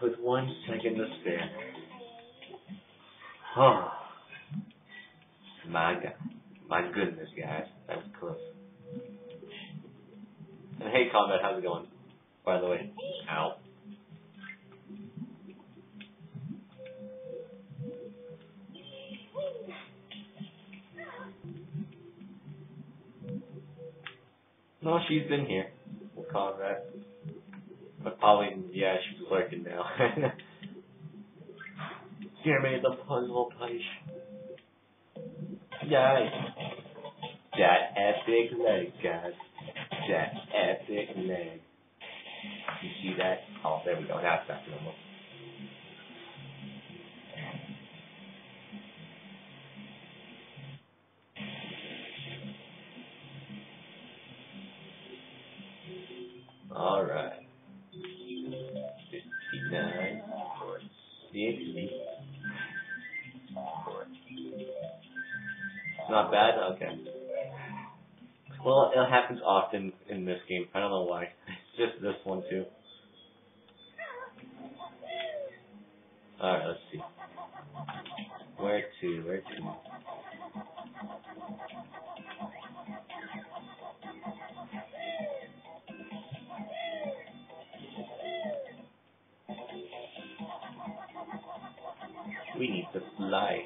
With one second to spare. Huh. My God. My goodness, guys. That was close. And hey, Combat, how's it going? By the way. Ow. No, she's been here. We'll call that. But probably, yeah, she's lurking now. Give me the puzzle, please. Yay. That epic leg, guys. That epic leg. You see that? Oh, there we go. Now it's back to normal. Alright. 59, 60. Not bad? Okay. Well, it happens often in this game. I don't know why. It's just this one too. Alright, let's see. Where to? Where to? We need to fly.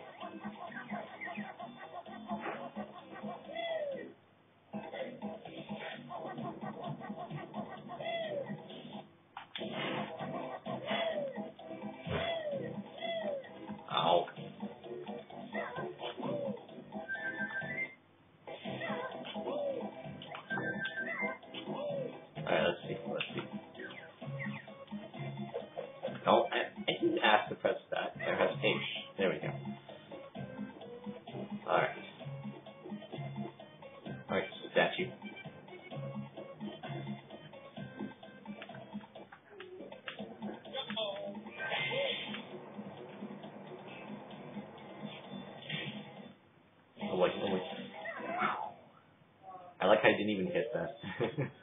Even that.